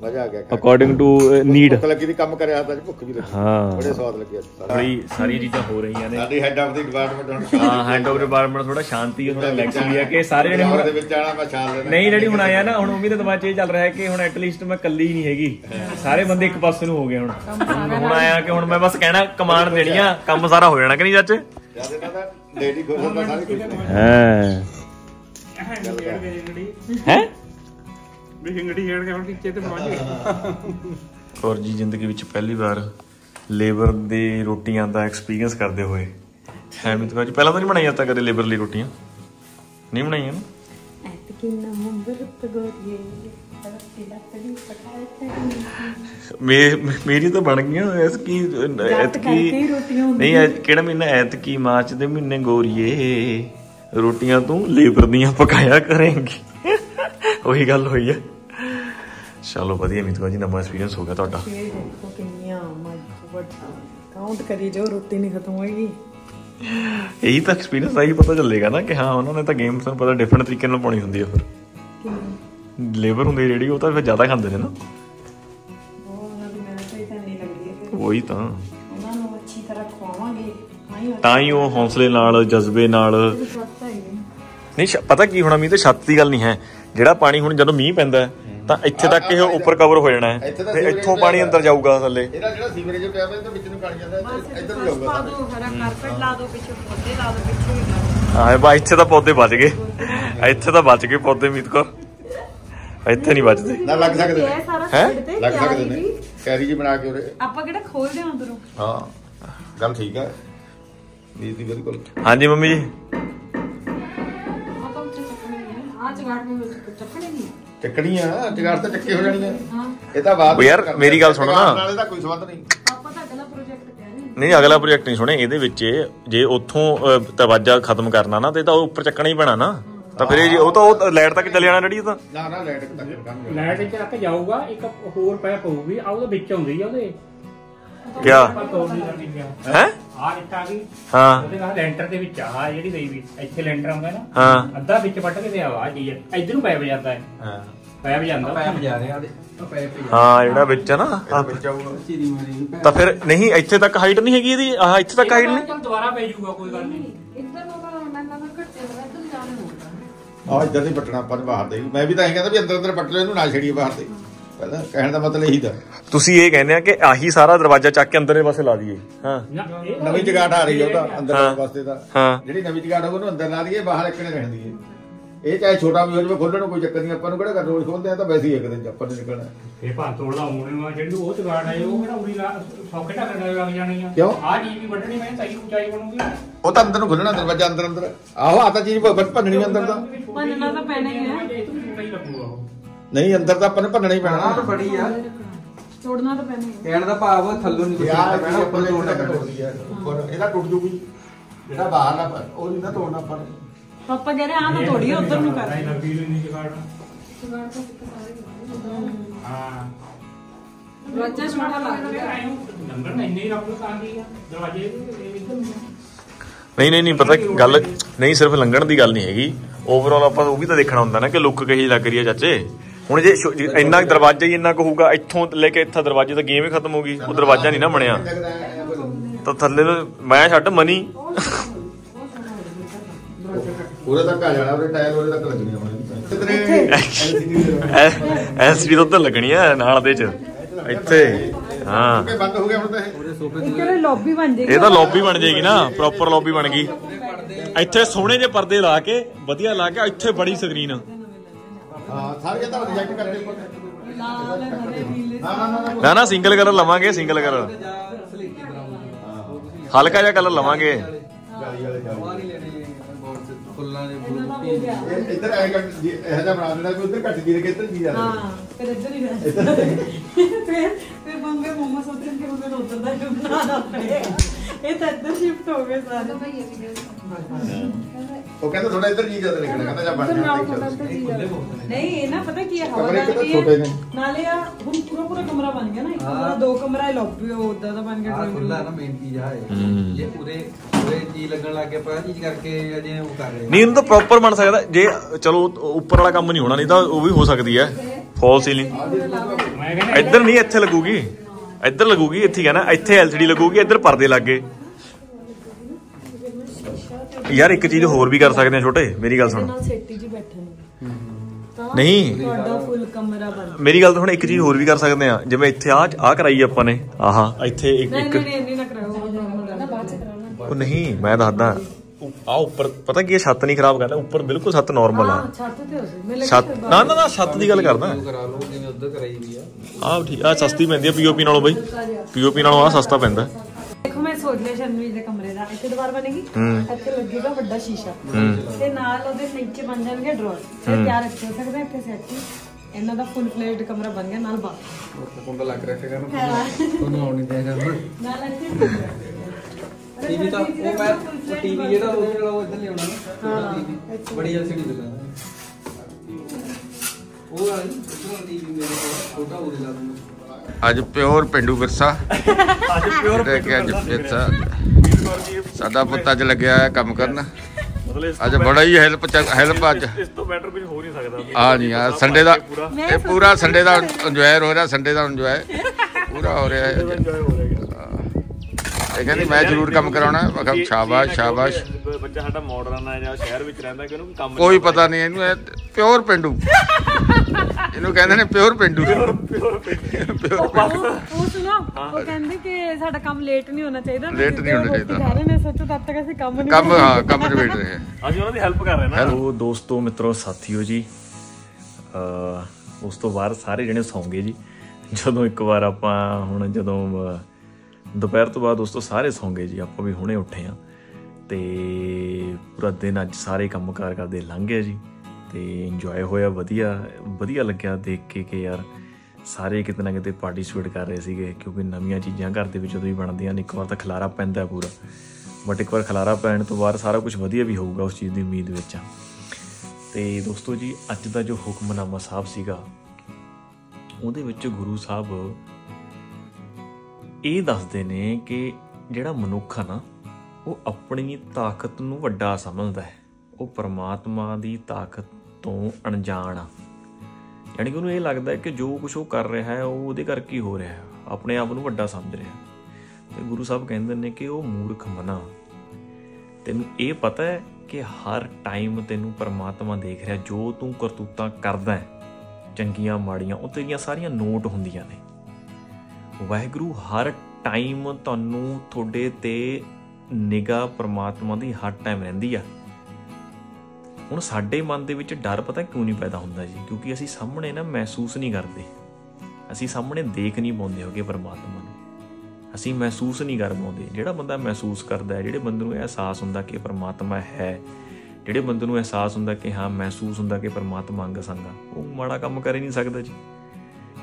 ਮਜ਼ਾ ਆ ਗਿਆ।
ਅਕੋਰਡਿੰਗ ਟੂ ਨੀਡ
ਭੁੱਖ ਲੱਗੀ ਦੀ ਕੰਮ ਕਰਿਆ ਤਾਂ ਅੱਜ ਭੁੱਖ ਵੀ ਲੱਗੀ।
ਹਾਂ।
ਬੜੇ ਸਵਾਦ ਲੱਗੇ।
ਬੜੀ ਸਾਰੀ ਚੀਜ਼ਾਂ ਹੋ ਰਹੀਆਂ ਨੇ।
ਸਾਡੀ ਹੈੱਡ ਆਫ ਦੀ ਡਿਪਾਰਟਮੈਂਟ ਹੁਣ
ਹਾਂ ਹੈਂਡ ਡਿਪਾਰਟਮੈਂਟ ਥੋੜਾ ਸ਼ਾਂਤੀ ਹੈ ਥੋੜਾ ਰਿਲੈਕਸ ਵੀ ਹੈ ਕਿ ਸਾਰੇ ਜਣੇ
ਹੁਣ ਦੇ ਵਿੱਚ ਆਣਾ ਮੈਂ ਛਾਲ ਲੈਣਾ।
ਨਹੀਂ ਜਿਹੜੀ ਹੁਣ ਆਇਆ ਨਾ ਹੁਣ ਉਮੀਦ ਦਿਮਾਗ 'ਚ ਇਹ ਚੱਲ ਰਿਹਾ ਹੈ ਕਿ ਹੁਣ ਐਟਲੀਸਟ ਮੈਂ ਇਕੱਲੀ ਹੀ ਨਹੀਂ ਹੈਗੀ। ਸਾਰੇ ਬੰਦੇ ਇੱਕ ਪਾਸੇ ਨੂੰ ਹੋ ਗਏ ਹੁਣ। ਹੁਣ ਆਇਆ ਕਿ ਹੁਣ ਮੈਂ ਬਸ ਕਹਿਣਾ ਕਮਾਂਡ ਦੇਣੀ ਆ ਕੰਮ ਸਾਰਾ ਹੋ ਜਾਣਾ ਕਿ ਨਹੀਂ
ਦਾ ਲੇਡੀ ਖੁਸ਼ ਹੁੰਦਾ ਸਾਰੇ ਖੁਸ਼ ਨੇ।
ਹੈ। ਹੈ
ਵੀ ਹਿੰਗੜੀ ਖੇਡ ਕੇ ਹੁਣ ਟੀਚੇ ਤੇ ਪਹੁੰਚ ਗਏ।
ਔਰ ਜੀ ਜ਼ਿੰਦਗੀ ਵਿੱਚ ਪਹਿਲੀ ਵਾਰ ਲੇਬਰ ਦੀ ਰੋਟੀਆਂ ਦਾ ਐਕਸਪੀਰੀਅੰਸ ਕਰਦੇ ਹੋਏ ਹੈਮਿਤ ਭਾਜੀ ਪਹਿਲਾਂ ਤਾਂ ਨਹੀਂ ਬਣਾਈਆਂ ਤਾਂ ਕਦੇ ਲੇਬਰ ਲਈ ਰੋਟੀਆਂ? ਨਹੀਂ ਬਣਾਈਆਂ ਨਾ?
ਕਿੰਨਾ ਮੁੰਬਰਤ ਗੋਰੀਏ ਰੱਤੀ ਲੱਤੜੀ ਪਟਾਏ ਤੇ
ਮੇ ਮੇਰੀ ਤਾਂ ਬਣ ਗਈਆਂ ਐਸ ਕੀ ਐਤ ਕੀ। ਨਹੀਂ ਐਤ ਕਿਹੜਾ ਮਹੀਨਾ? ਐਤ ਕੀ ਮਾਰਚ ਦੇ ਮਹੀਨੇ ਗੋਰੀਏ। ਰੋਟੀਆਂ ਤੂੰ ਲੇਬਰ ਦੀਆਂ ਪਕਾਇਆ ਕਰੇਂਗੀ। ਉਹੀ ਗੱਲ ਹੋਈ ਹੈ ਚਲੋ ਵਧੀਆ ਮਿੱਤਰੋ ਜੀ ਨਵਾਂ ਐਕਸਪੀਰੀਅੰਸ ਹੋ ਗਿਆ ਤੁਹਾਡਾ।
ਦੇਖੋ ਕਿੰਨੀਆਂ ਕਾਊਂਟ ਕਰੀ ਜੋ ਰੋਟੀ ਨਹੀਂ ਖਤਮ ਹੋਏਗੀ।
ਇਹੀ ਤਾਂ ਐਕਸਪੀਰੀਅੰਸ ਆਹੀ ਪਤਾ ਚੱਲੇਗਾ ਨਾ ਕਿ ਹਾਂ ਉਹਨਾਂ ਨੇ ਤਾਂ ਗੇਮ ਤੁਹਾਨੂੰ ਪਤਾ ਡਿਫਰੈਂਟ ਤਰੀਕੇ ਨਾਲ ਪਾਉਣੀ ਹੁੰਦੀ ਹੈ ਫਿਰ।
ਕਿੰਨੀ
ਲੇਬਰ ਹੁੰਦੀ ਜਿਹੜੀ ਉਹ ਤਾਂ ਫਿਰ ਜ਼ਿਆਦਾ ਖਾਂਦੇ ਨੇ ਨਾ।
ਉਹ ਤਾਂ ਨਹੀਂ ਲੱਗਦੀ ਹੈ ਫਿਰ
ਉਹੀ ਤਾਂ।
ਉਹਨਾਂ ਨੂੰ ਅੱਛੀ ਤਰ੍ਹਾਂ ਖਵਾਵਾਂਗੇ ਤਾਂ ਹੀ
ਤਾਂ ਹੀ ਉਹ ਹੌਸਲੇ ਨਾਲ ਜਜ਼ਬੇ ਨਾਲ। ਨਹੀਂ। ਪਤਾ ਕੀ ਹੋਣਾ ਮੀਂਹ ਤੇ ਛੱਤ ਦੀ ਗੱਲ ਨਹੀਂ ਹੈ। ਜਿਹੜਾ ਪਾਣੀ ਹੁਣ ਜਦੋਂ ਮੀਂਹ ਪੈਂਦਾ ਤਾਂ ਇੱਥੇ ਤੱਕ ਇਹ ਉੱਪਰ ਕਵਰ ਹੋ ਜਾਣਾ ਹੈ।
ਇੱਥੇ ਤਾਂ
ਤੇ ਇੱਥੋਂ ਪਾਣੀ ਅੰਦਰ ਜਾਊਗਾ ਥੱਲੇ।
ਇਹਦਾ ਜਿਹੜਾ ਸੀਵਰੇਜ ਪਿਆ ਵਾ ਇਹਦੇ ਵਿੱਚ ਨੂੰ ਪਾਣੀ ਜਾਂਦਾ ਇੱਧਰ- ਨੂੰ ਜਾਊਗਾ
ਪਾ ਦੋ ਹਰਾ ਕਾਰਪੇਟ ਲਾ ਦੋ ਪਿੱਛੇ ਪੌਦੇ ਲਾ ਦੋ ਪਿੱਛੇ ਵੀ ਲਾ
ਹਾਂ ਬਾ ਇੱਥੇ ਤਾਂ ਪੌਦੇ ਬਚ ਗਏ। ਇੱਥੇ ਤਾਂ ਬਚ ਗਏ ਪੌਦੇ ਮੀਤ ਕੋ ਇੱਥੇ ਨਹੀਂ ਬਚਦੇ
ਨਾ ਲੱਗ ਸਕਦੇ
ਇਹ
ਨੇ।
ਸਾਰਾ
ਹੈਂ?
ਸਾਈਡ ਤੇ?
ਲੱਗ ਸਕਦੇ ਨੇ। ਕੈਰੀ ਜੀ ਬਣਾ ਕੇ ਉਰੇ।
ਆਪਾਂ ਕਿਹੜਾ ਖੋਲਦੇ ਹਾਂ ਅੰਦਰੋਂ?
ਹਾਂ ਗੱਲ ਠੀਕ ਆ ਜੀ ਜੀ ਬਿਲਕੁਲ।
ਹਾਂਜੀ ਮੰਮੀ ਜੀ।
ਆਪਾਂ ਉੱਥੇ ਚੱਕਣੇ ਨਹੀਂ ਆ ਜਗਾੜ ਨੂੰ ਚੱਕਣੇ ਨਹੀਂ
ਚੱਕਣੀਆਂ ਜਗਾੜ ਤਾਂ ਚੱਕੇ ਹੋ ਜਾਣੀਆਂ। ਇਹ ਤਾਂ
ਉਹ ਯਾਰ, ਮੇਰੀ ਗੱਲ ਸੁਣੋ ਨਾ।
ਜਗਾੜ ਨਾਲੇ ਦਾ ਕੋਈ ਸੰਬੰਧ ਨਹੀਂ।
ਆਪਾਂ ਤਾਂ ਅਗਲਾ ਪ੍ਰੋਜੈਕਟ ਕਹਿ ਰਹੇ ਹਾਂ।
ਨਹੀਂ ਅਗਲਾ ਪ੍ਰੋਜੈਕਟ ਨਹੀਂ ਸੁਣੇ। ਇਹਦੇ ਵਿੱਚ ਜੇ ਉੱਥੋਂ ਅ, ਖਤਮ ਕਰਨਾ ਨਾ ਤੇ ਤਾਂ ਉਹ ਉੱਪਰ ਚੱਕਣਾ ਹੀ ਪੈਣਾ ਨਾ। ਤਾਂ ਫਿਰ ਇਹ ਜੇ- ਉਹ ਤਾਂ ਉਹ ਲਾਈਟ ਤੱਕ ਚੱਲ ਜਾਣਾ ਰੜੀ ਤਾਂ।
ਨਾ ਨਾ ਲਾਈਟ ਤੱਕ ਕੰਮ
ਲਾਈਟ ਚ ਆ ਕੇ ਜਾਊਗਾ ਇੱਕ ਹੋਰ ਪੈ ਪਊਗੀ ਆ ਉਹਦੇ ਵਿੱਚ ਆਉਂਦੀ ਆ ਉਹਦੇ।
ਕਿਆ? ਹੈ
ਆ ਇੱਟ ਆ ਗਈ
ਹਾਂ?
ਉਹਦੇ ਨਾਲ ਲੈਂਟਰ ਦੇ ਵਿੱਚ ਆ ਜਿਹੜੀ ਗਈ ਵੀ ਇੱਥੇ ਲੈਂਟਰ ਆਉਂਦਾ ਨਾ
ਹਾਂ।
ਅੱਧਾ ਵਿੱਚ ਵੱਟ ਕੇ ਤੇ ਆਵਾ ਜੀ ਇੱਧਰ ਨੂੰ ਪੈ ਜਾਂਦਾ ਹੈ
ਹਾਂ।
ਪੈ ਵੀ ਜਾਂਦਾ
ਪੈਪ ਜਾ ਰਿਹਾ ਪੈਪ ਹੀ
ਜਿਹੜਾ ਵਿੱਚ ਹੈ ਨਾ ਆਹ।
ਵਿੱਚ ਆਊਗਾ
ਚੀਰੀ ਮਾਰੀ ਪੈਪ।
ਤਾਂ ਫਿਰ ਨਹੀਂ ਇੱਥੇ ਤੱਕ ਹਾਈਟ ਨਹੀਂ ਹੈਗੀ ਇਹਦੀ? ਆਹ ਇੱਥੇ ਤੱਕ ਹਾਈਟ ਨਹੀਂ?
ਦੁਬਾਰਾ ਪੈ ਜਾਊਗਾ ਕੋਈ ਗੱਲ ਨਹੀਂ
ਇੱਧਰ ਨੂੰ ਤਾਂ ਮੈਂ ਕਹਿੰਦਾ ਘੱਟੇ ਦਾ ਇੱਧਰ ਜਾਣੇ ਹੋਊਗਾ
ਆ ਇੱਧਰ ਦੀ ਪਟਣਾ ਆਪਾਂ ਨੇ ਬਾਹਰ ਦੇ। ਮੈਂ ਵੀ ਤਾਂ ਇਹ ਕਹਿੰਦਾ ਵੀ ਅੰਦਰ ਅੰਦਰ ਪੱਟ ਲੈ ਇਹਨੂੰ ਨਾ ਛੜੀਏ ਬਾਹਰ ਦੇ। ਪਹਿਲਾਂ ਕਹਿਣ ਦਾ ਮਤਲਬ ਇਹੀ ਦਾ
ਤੁਸੀਂ ਇਹ ਕਹਿੰਦੇ ਆ ਕਿ ਆਹੀ ਸਾਰਾ ਦਰਵਾਜ਼ਾ ਚੱਕ ਕੇ ਅੰਦਰਲੇ ਪਾਸੇ ਲਾ ਦਈਏ। ਹਾਂ।
ਨਾ,
ਨਵੀਂ ਜਗਾੜ ਆ ਰਹੀ ਹੈ ਉਹਦਾ ਅੰਦਰ
ਹਾਂ।
ਵਾਸਤੇ ਦਾ
ਹਾਂ।
ਜਿਹੜੀ ਨਵੀਂ ਜਗਾੜ ਹੋਊ ਉਹਨੂੰ ਅੰਦਰ ਲਾ ਦਈਏ ਬਾਹਰ ਇੱਕਨੇ ਰਹਿੰਦੀ ਹੈ ਇਹ ਚਾਹੇ ਛੋਟਾ ਵੀ ਹੋ ਜਾਵੇ ਖੋਲਣ ਨੂੰ ਕੋਈ ਚੱਕਰ ਨਹੀਂ ਆਪਾਂ ਨੂੰ ਕਿਹੜਾ ਰੋਜ਼ ਖੋਲਦੇ ਆ ਤਾਂ ਵੈਸੇ ਹੀ ਇੱਕ ਦਿਨ ਚ ਆਪਾਂ ਨੇ ਨਿਕਲਣਾ।
ਇਹ ਭੰਨ ਤੋੜ ਦਾ ਹੋਣੇ ਨੂੰ ਆ, ਜਿਹੜੀ ਉਹ ਜਗਾੜ ਹੈ ਉਹ ਕਿਹੜਾ ਉਰੀ ਲਾ ਸੌਕੇ ਢੱਕਣ ਲੱਗ ਜਾਣੀ ਆ।
ਕਿਉਂ?
ਆ ਚੀਜ਼ ਵੀ ਵੱਢਣੀ ਮੈਂ ਸਹੀ ਉਚਾਈ ਬਣੂਗੀ।
ਉਹ ਤਾਂ ਅੰਦਰ ਨੂੰ ਖੁੱਲਣਾ ਦਰਵਾਜ਼ਾ ਅੰਦਰ ਅੰਦਰ। ਆਹੋ ਆ ਤਾਂ ਚੀਜ਼ ਭੰਨਣੀ ਅੰਦਰ ਦਾ
ਭੰਨਣਾ ਤਾਂ ਪੈਣਾ ਹੀ ਹੈ।
ਤੋਂ
ਨਹੀਂ ਅੰਦਰ ਤਾਂ ਆਪਾਂ ਨੂੰ ਭੰਨਣਾ ਹੀ
ਤਾਂ
ਪੈਣਾ
ਬੜੀ ਆ।
ਤੋੜਨਾ ਤਾਂ ਪੈਣਾ ਹੀ ਹੈ।
ਕਹਿਣ ਦਾ ਭਾਵ ਥੱਲੋਂ ਨਹੀਂ
ਯਾਰ ਇਹ
ਉੱਪਰ
ਆਪਾਂ
ਤੋੜਨਾ
ਤੋੜਨਾ
ਪੈਣਾ।
ਟੁੱਟਦੀ ਹੈ ਉੱਪਰ ਇਹਦਾ ਟੁੱਟ ਜੂਗੀ। ਜਿਹੜਾ ਬਾਹਰ ਦਾ ਉਹ ਨਹੀਂ ਨਾ ਤੋੜਨਾ ਆਪਾਂ ਨੇ।
ਪਾਪਾ ਕਹਿ ਰਹੇ ਆ ਨਾ ਤੋੜੀ ਉਧਰ ਨੂੰ ਕਰ।
ਨਹੀਂ ਲੱਗਦੀ ਨਹੀਂ ਜਗਾੜ।
ਜਗਾੜ ਤਾਂ ਸਾਰੇ
ਹਾਂ।
ਦਰਵਾਜ਼ਾ ਛੋਟਾ ਲੱਗਦਾ।
ਨੰਬਰ ਨਹੀਂ ਨਹੀਂ ਰੱਖ ਤਾਂ ਕੀ ਆ। ਦਰਵਾਜ਼ੇ ਇਹ ਇੱਧਰ ਨੂੰ।
ਨਹੀਂ ਨਹੀਂ ਨਹੀਂ ਪਤਾ ਕੀ ਗੱਲ ਨਹੀਂ ਸਿਰਫ ਲੰਘਣ ਦੀ ਗੱਲ ਨਹੀਂ ਹੈਗੀ। ਓਵਰਆਲ ਆਪਾਂ ਉਹ ਵੀ ਤਾਂ ਦੇਖਣਾ ਹੁੰਦਾ ਨਾ ਕਿ ਲੁੱਕ ਕਹੀ ਲੱਗ ਰਹੀ ਹੈ ਚਾਚੇ। ਹੁਣ ਜੇ ਇੰਨਾ ਦਰਵਾਜ਼ਾ ਹੀ ਇੰਨਾ ਕੁ ਹੋਊਗਾ ਇੱਥੋਂ ਲੈ ਕੇ ਇੱਥਾ ਦਰਵਾਜ਼ੇ ਤਾਂ ਗੇਮ ਹੀ ਖਤਮ ਹੋ ਗਈ ਉਹ ਦਰਵਾਜ਼ਾ ਨਹੀਂ ਨਾ ਬਣਿਆ। ਤਾਂ ਥੱਲੇ ਨੂੰ ਮੈਂ ਛੱਡ ਮਨੀ।
ਪੂਰੇ ਤੱਕ ਆ ਜਾਣਾ ਉਹਦੇ ਟਾਇਰ ਉਹਦੇ ਤੱਕ ਲੱਗਣੀ ਕਿਤੇ
ਐਸਪੀ ਤਾਂ ਉੱਧਰ ਲੱਗਣੀ ਆ ਨਾਲ ਦੇ ਚ। ਇੱਥੇ। ਹਾਂ।
ਬੰਦ ਹੋ ਗਿਆ ਹੁਣ ਤਾਂ ਇਹ।
ਇੱਕ ਵਾਰ ਲੌਬੀ ਬਣ ਜਾਏਗੀ।
ਇਹ ਤਾਂ ਲੌਬੀ ਬਣ ਜਾਏਗੀ ਨਾ ਪ੍ਰੋਪਰ ਲੌਬੀ ਬਣ ਗਈ। ਇੱਥੇ ਸੋਹਣੇ ਜਿਹੇ ਪਰਦੇ ਲਾ ਕੇ ਵਧੀਆ ਲਾ ਕੇ ਇੱਥੇ ਬੜੀ ਸਕਰੀਨ
ਹਾਂ ਸਾਰੇ ਤਾਂ ਰਿਜੈਕਟ ਕਰਦੇ ਉੱਪਰ।
ਲਾਲ ਹਰੇ ਨੀਲੇ
ਨਾ ਨਾ
ਸਿੰਗਲ ਕਲਰ ਲਵਾਂਗੇ ਸਿੰਗਲ ਕਲਰ ਹਲਕਾ ਜਿਹਾ ਕਲਰ ਲਵਾਂਗੇ।
ਵਾਲੇ।
ਫੁੱਲਾਂ ਦੇ
ਇਹ ਇੱਧਰ ਆਏਗਾ ਇਹ ਜਿਹਾ ਬਣਾ ਦੇਣਾ ਕਿ ਉੱਧਰ ਘੱਟ ਜੀ ਕੇ ਇੱਧਰ ਜੀ ਜਾਣਾ
ਹਾਂ ਫਿਰ ਇੱਧਰ ਹੀ ਰਹਿ ਫਿਰ ਫਿਰ ਬੰਗੇ ਮਮਾ ਸੋਚਣ ਕਿ ਉਹਨੇ ਉੱਧਰ ਦਾ ਹੀ ਬਣਾਉਣਾ ਪੜੇਗਾ ਇਹ ਤਾਂ ਇੱਧਰ ਸ਼ਿਫਟ ਹੋ ਗਏ ਸਾਰੇ।
ਭਾਈ ਇਹ ਵੀਡੀਓ
ਉਹ ਕਹਿੰਦਾ ਥੋੜਾ ਇੱਧਰ ਜੀ ਜ਼ਿਆਦਾ ਲੱਗਣਾ ਕਹਿੰਦਾ ਜਾਂ ਬਣ
ਨਹੀਂ ਇਹ ਨਾ ਪਤਾ ਕੀ ਹੈ ਹਵਾ
ਕਮਰੇ
ਲੱਗ
ਕਿਤੇ
ਰਹੀ
ਛੋਟੇ
ਹੈ। ਨਾਲੇ ਆ ਹੁਣ ਪੂਰਾ ਪੂਰਾ ਕਮਰਾ ਬਣ ਗਿਆ ਨਾ ਇੱਕ ਕਮਰਾ ਦੋ ਕਮਰਾ ਹੈ ਲੌਬੀ ਉਦਾਂ ਦਾ ਬਣ ਗਿਆ
ਆ ਖੁੱਲਾ। ਨਾ ਮੇਨ ਚੀਜ਼ ਆ ਇਹ।
ਹੂੰ।
ਜੇ ਪੂਰੇ ਪੂਰੇ ਜੀ ਲੱਗਣ ਲੱਗ ਗਿਆ ਆਹ ਚੀਜ਼ ਕਰਕੇ ਅਜੇ ਉਹ ਕਰ ਰਹੇ
ਨਹੀਂ ਇਹਨੂੰ ਤਾਂ ਪ੍ਰੋਪਰ ਬਣ ਸਕਦਾ। ਜੇ ਚਲੋ ਉੱਪਰ ਵਾਲਾ ਕੰਮ ਨਹੀਂ ਹੋਣਾ ਨਹੀਂ ਤਾਂ ਉਹ ਵੀ ਹੋ ਸਕਦੀ ਹੈ। ਫਾਲ ਸੀਲਿੰਗ
ਮੈਂ ਕਹਿੰਦਾ
ਇੱਧਰ ਨਹੀਂ ਇੱਥੇ ਲੱਗੂਗੀ। ਇੱਧਰ ਲੱਗੂਗੀ ਇੱਥੇ ਹੈ ਨਾ ਇੱਥੇ ਐਲਸੀਡੀ ਲੱਗੂਗੀ ਇੱਧਰ ਪਰਦੇ ਲੱਗੇ। ਯਾਰ ਇੱਕ ਚੀਜ਼ ਹੋਰ ਵੀ ਕਰ ਸਕਦੇ ਆ ਛੋਟੇ ਮੇਰੀ ਗੱਲ ਸੁਣ।
ਸੇਟੀ ਜੀ
ਨਹੀਂ।
ਤੁਹਾਡਾ ਫੁੱਲ ਕਮਰਾ ਬਣ
ਮੇਰੀ ਗੱਲ ਤਾਂ ਹੁਣ ਇੱਕ ਚੀਜ਼ ਹੋਰ ਵੀ ਕਰ ਸਕਦੇ ਆ ਜਿਵੇਂ ਇੱਥੇ ਆ ਆ ਕਰਾਈ ਆਪਾਂ ਨੇ ਆਹਾ। ਇੱਥੇ ਇੱਕ
ਨਹੀਂ
ਇੱਕ
ਨਹੀਂ ਨਹੀਂ ਇੰਨੀ ਨਾ ਕਰਾਓ ਨਾ ਬਾਅਦ ਚ ਕਰਾਉਣਾ
ਉਹ ਨਹੀਂ ਮੈਂ ਦੱਸਦਾ। ਆ ਉੱਪਰ ਪਤਾ ਕੀ ਹੈ ਛੱਤ ਨਹੀਂ ਖਰਾਬ ਕਰਦਾ ਉੱਪਰ ਬਿਲਕੁਲ ਛੱਤ ਨਾਰਮਲ ਆ।
ਛੱਤ ਤੇ ਹੋ ਸੀ ਮੈਨੂੰ
ਛੱਤ ਨਾ ਨਾ ਨਾ ਛੱਤ ਦੀ ਗੱਲ ਕਰਦਾ।
ਕਰਾ ਲਓ ਜਿਵੇਂ ਉਧਰ ਕਰਾਈ ਵੀ ਆ।
ਆਹ ਠੀਕ ਆ ਸਸਤੀ ਪੈਂਦੀ ਆ ਪੀਓਪੀ ਨਾਲੋਂ ਬਈ। ਪੀਓਪੀ ਨਾਲੋਂ ਆ ਸਸਤਾ ਪੈਂਦਾ।
ਦੇਖੋ ਮੈਂ ਸੋਚ ਲਿਆ ਸ਼ਰਨਵੀਰ ਦੇ ਕਮਰੇ ਦਾ। ਇੱਥੇ ਦੀਵਾਰ ਬਣੇਗੀ। ਇੱਥੇ ਲੱਗੇਗਾ ਵੱਡਾ ਸ਼ੀਸ਼ਾ। ਤੇ ਨਾਲ ਉਹਦੇ ਨੀਚੇ ਬਣ ਜਾਣਗੇ ਡਰਾਅਰ ਤੇ ਤਿਆਰ ਰੱਖ ਸਕਦੇ ਇੱਥੇ ਸੈੱਟ ਇਹਨਾਂ ਦਾ ਫੁੱਲ ਫਲੇਡ ਕਮਰਾ ਬਣ ਗਿਆ ਨਾਲ ਬਾਥ
ਕੁੰਡਾ ਲੱਗ ਰਿਹਾ ਹੈਗਾ ਨਾ। ਤੁਹਾਨੂੰ ਆਉਣੀ ਦੇ ਕਰਨਾ।
ਨਾਲ ਇੱਥੇ
ਟੀਵੀ ਤਾਂ ਉਹ ਮੈਂ ਟੀਵੀ ਜਿਹੜਾ ਉਹ ਜਿਹੜਾ ਉਹ ਇੱਧਰ ਲਿਆਉਣਾ ਟੀਵੀ ਬੜੀ ਐਲਸੀਡੀ ਦੁਕਾਨ। ਉਹ ਵਾਲੀ ਉਹ ਟੀਵੀ ਮੇਰੇ ਕੋਲ ਛੋਟਾ ਉਹ ਲਾ ਦੂੰਗਾ।
ਅੱਜ ਪਿਓਰ ਪਿੰਡੂ ਵਿਰਸਾ।
ਅੱਜ ਪਿਓਰ
ਤੇ ਕਿ ਅੱਜ ਵਿਰਸਾ ਸਾਡਾ ਪੁੱਤ ਅੱਜ ਲੱਗਿਆ ਹੈ ਕੰਮ ਕਰਨ। ਅੱਜ ਬੜਾ ਹੀ ਹੈਲਪ ਹੈਲਪ ਅੱਜ।
ਇਸ ਤੋਂ ਬੈਟਰ ਕੁਝ ਹੋ ਨਹੀਂ ਸਕਦਾ।
ਆ ਨਹੀਂ ਆ ਸੰਡੇ ਦਾ ਇਹ ਪੂਰਾ ਸੰਡੇ ਦਾ ਇੰਜੋਏ ਹੋ ਰਿਹਾ ਸੰਡੇ ਦਾ ਇੰਜੋਏ ਪੂਰਾ ਹੋ ਰਿਹਾ ਹੈ। ਅੱਜ।
ਇੰਜੋਏ ਹੋ ਰਿਹਾ।
ਇਹ ਕਹਿੰਦੀ ਮੈਂ ਜ਼ਰੂਰ ਕੰਮ ਕਰਾਉਣਾ ਮੈਂ ਕਿਹਾ ਸ਼ਾਬਾਸ਼ ਸ਼ਾਬਾਸ਼।
ਬੱਚਾ ਸਾਡਾ ਮਾਡਰਨ ਆ ਜਾਂ ਸ਼ਹਿਰ ਵਿੱਚ ਰਹਿੰਦਾ ਕਿ ਉਹਨੂੰ ਕੰਮ
ਕੋਈ ਪਤਾ ਨਹੀਂ ਇਹਨੂੰ ਇਹ ਪਿਓਰ ਪਿੰਡੂ। ਇਹਨੂੰ ਕਹਿੰਦੇ ਨੇ ਪਿਓਰ ਪਿੰਡੂ।
ਪਿਓਰ ਪਿਓਰ
ਉਹ ਸੁਣੋ ਉਹ ਕਹਿੰਦੇ ਕਿ ਸਾਡਾ ਕੰਮ ਲੇਟ ਨਹੀਂ ਹੋਣਾ ਚਾਹੀਦਾ
Late ਨਹੀਂ ਹੋਣਾ ਚਾਹੀਦਾ।
ਕਹਿ ਰਹੇ ਨੇ ਸੱਚ ਤਦ ਤੱਕ ਅਸੀਂ ਕੰਮ ਨਹੀਂ
ਕੰਮ ਹਾਂ ਕੰਮ ਨਿਬੇੜ ਰਹੇ ਆ।
ਅਸੀਂ ਉਹਨਾਂ ਦੀ ਹੈਲਪ ਕਰ ਰਹੇ ਨਾ।
ਹੈਲੋ ਦੋਸਤੋ ਮਿੱਤਰੋ ਸਾਥੀਓ ਜੀ ਅ ਉਸ ਤੋਂ ਬਾਅਦ ਸਾਰੇ ਜਣੇ ਸੌਂਗੇ ਜੀ। ਜਦੋਂ ਇੱਕ ਵਾਰ ਆਪਾਂ ਹੁਣ ਜਦੋਂ ਦੁਪਹਿਰ ਤੋਂ ਬਾਅਦ ਦੋਸਤੋ ਸਾਰੇ ਸੌਂ ਗਏ ਜੀ, ਆਪਾਂ ਵੀ ਹੁਣੇ ਉੱਠੇ ਆ ਤੇ ਪੂਰਾ ਦਿਨ ਅੱਜ ਸਾਰੇ ਕੰਮਕਾਰ ਕਰਦੇ ਲੰਘ ਗਿਆ ਜੀ। ਤੇ ਇੰਜੋਏ ਹੋਇਆ, ਵਧੀਆ ਵਧੀਆ ਲੱਗਿਆ ਦੇਖ ਕੇ ਕਿ ਯਾਰ ਸਾਰੇ ਕਿਤੇ ਨਾ ਕਿਤੇ ਪਾਰਟਿਸਿਪੇਟ ਕਰ ਰਹੇ ਸੀਗੇ, ਕਿਉਂਕਿ ਨਵੀਆਂ ਚੀਜ਼ਾਂ ਘਰ ਦੇ ਵਿੱਚ ਜਦੋਂ ਵੀ ਬਣਦੀਆਂ ਨੇ, ਇੱਕ ਵਾਰ ਤਾਂ ਖਲਾਰਾ ਪੈਂਦਾ ਪੂਰਾ। ਬਟ ਇੱਕ ਵਾਰ ਖਲਾਰਾ ਪੈਣ ਤੋਂ ਬਾਅਦ ਸਾਰਾ ਕੁਝ ਵਧੀਆ ਵੀ ਹੋਊਗਾ ਉਸ ਚੀਜ਼ ਦੀ ਉਮੀਦ ਵਿੱਚ। ਆ ਤੇ ਦੋਸਤੋ ਜੀ, ਅੱਜ ਦਾ ਜੋ ਹੁਕਮਨਾਮਾ ਸਾਹਿਬ ਸੀਗਾ, ਉਹਦੇ ਵਿੱਚ ਗੁਰੂ ਸਾਹਿਬ ਇਹ ਦੱਸਦੇ ਨੇ ਕਿ ਜਿਹੜਾ ਮਨੁੱਖ ਆ ਨਾ, ਉਹ ਆਪਣੀ ਤਾਕਤ ਨੂੰ ਵੱਡਾ ਸਮਝਦਾ ਹੈ। ਉਹ ਪਰਮਾਤਮਾ ਦੀ ਤਾਕਤ ਤੋਂ ਅਣਜਾਣ ਆ। ਯਾਨੀ ਕਿ ਉਹਨੂੰ ਇਹ ਲੱਗਦਾ ਹੈ ਕਿ ਜੋ ਕੁਝ ਉਹ ਕਰ ਰਿਹਾ ਹੈ, ਉਹ ਉਹਦੇ ਕਰਕੇ ਹੀ ਹੋ ਰਿਹਾ ਹੈ। ਆਪਣੇ ਆਪ ਨੂੰ ਵੱਡਾ ਸਮਝ ਰਿਹਾ ਤੇ ਗੁਰੂ ਸਾਹਿਬ ਕਹਿੰਦੇ ਨੇ ਕਿ ਉਹ ਮੂਰਖ ਮਨਾ। ਤੈਨੂੰ ਇਹ ਪਤਾ ਹੈ ਕਿ ਹਰ ਟਾਈਮ ਤੈਨੂੰ ਪਰਮਾਤਮਾ ਦੇਖ ਰਿਹਾ, ਜੋ ਤੂੰ ਕਰਤੂਤਾਂ ਕਰਦਾ ਹੈ, ਚੰਗੀਆਂ, ਮਾੜੀਆਂ, ਉਹ ਤੇਰੀਆਂ ਸਾਰੀਆਂ ਨੋਟ ਹੁੰਦੀਆਂ ਨੇ। ਵਾਹਿਗੁਰੂ, ਹਰ ਟਾਈਮ ਤੁਹਾਨੂੰ ਤੁਹਾਡੇ ਤੇ ਨਿਗਾਹ ਪਰਮਾਤਮਾ ਦੀ ਹਰ ਟਾਈਮ ਰਹਿੰਦੀ ਆ। ਹੁਣ ਸਾਡੇ ਮਨ ਦੇ ਵਿੱਚ ਡਰ ਪਤਾ ਕਿਉਂ ਨਹੀਂ ਪੈਦਾ ਹੁੰਦਾ ਜੀ? ਕਿਉਂਕਿ ਅਸੀਂ ਸਾਹਮਣੇ ਨਾ ਮਹਿਸੂਸ ਨਹੀਂ ਕਰਦੇ। ਅਸੀਂ ਸਾਹਮਣੇ ਦੇਖ ਨਹੀਂ ਪਾਉਂਦੇ ਹੋਗੇ ਪਰਮਾਤਮਾ ਨੂੰ। ਅਸੀਂ ਮਹਿਸੂਸ ਨਹੀਂ ਕਰ ਪਾਉਂਦੇ। ਜਿਹੜਾ ਬੰਦਾ ਮਹਿਸੂਸ ਕਰਦਾ ਹੈ, ਜਿਹੜੇ ਬੰਦੇ ਨੂੰ ਅਹਿਸਾਸ ਹੁੰਦਾ ਕਿ ਪਰਮਾਤਮਾ ਹੈ, ਜਿਹੜੇ ਬੰਦੇ ਨੂੰ ਅਹਿਸਾਸ ਹੁੰਦਾ ਕਿ ਹਾਂ, ਮਹਿਸੂਸ ਹੁੰਦਾ ਕਿ ਪਰਮਾਤਮਾ ਅੰਗ ਸੰਗਾ ਉਹ ਮਾੜਾ ਕੰਮ ਕਰ ਹੀ ਨਹੀਂ ਸਕਦਾ ਜੀ।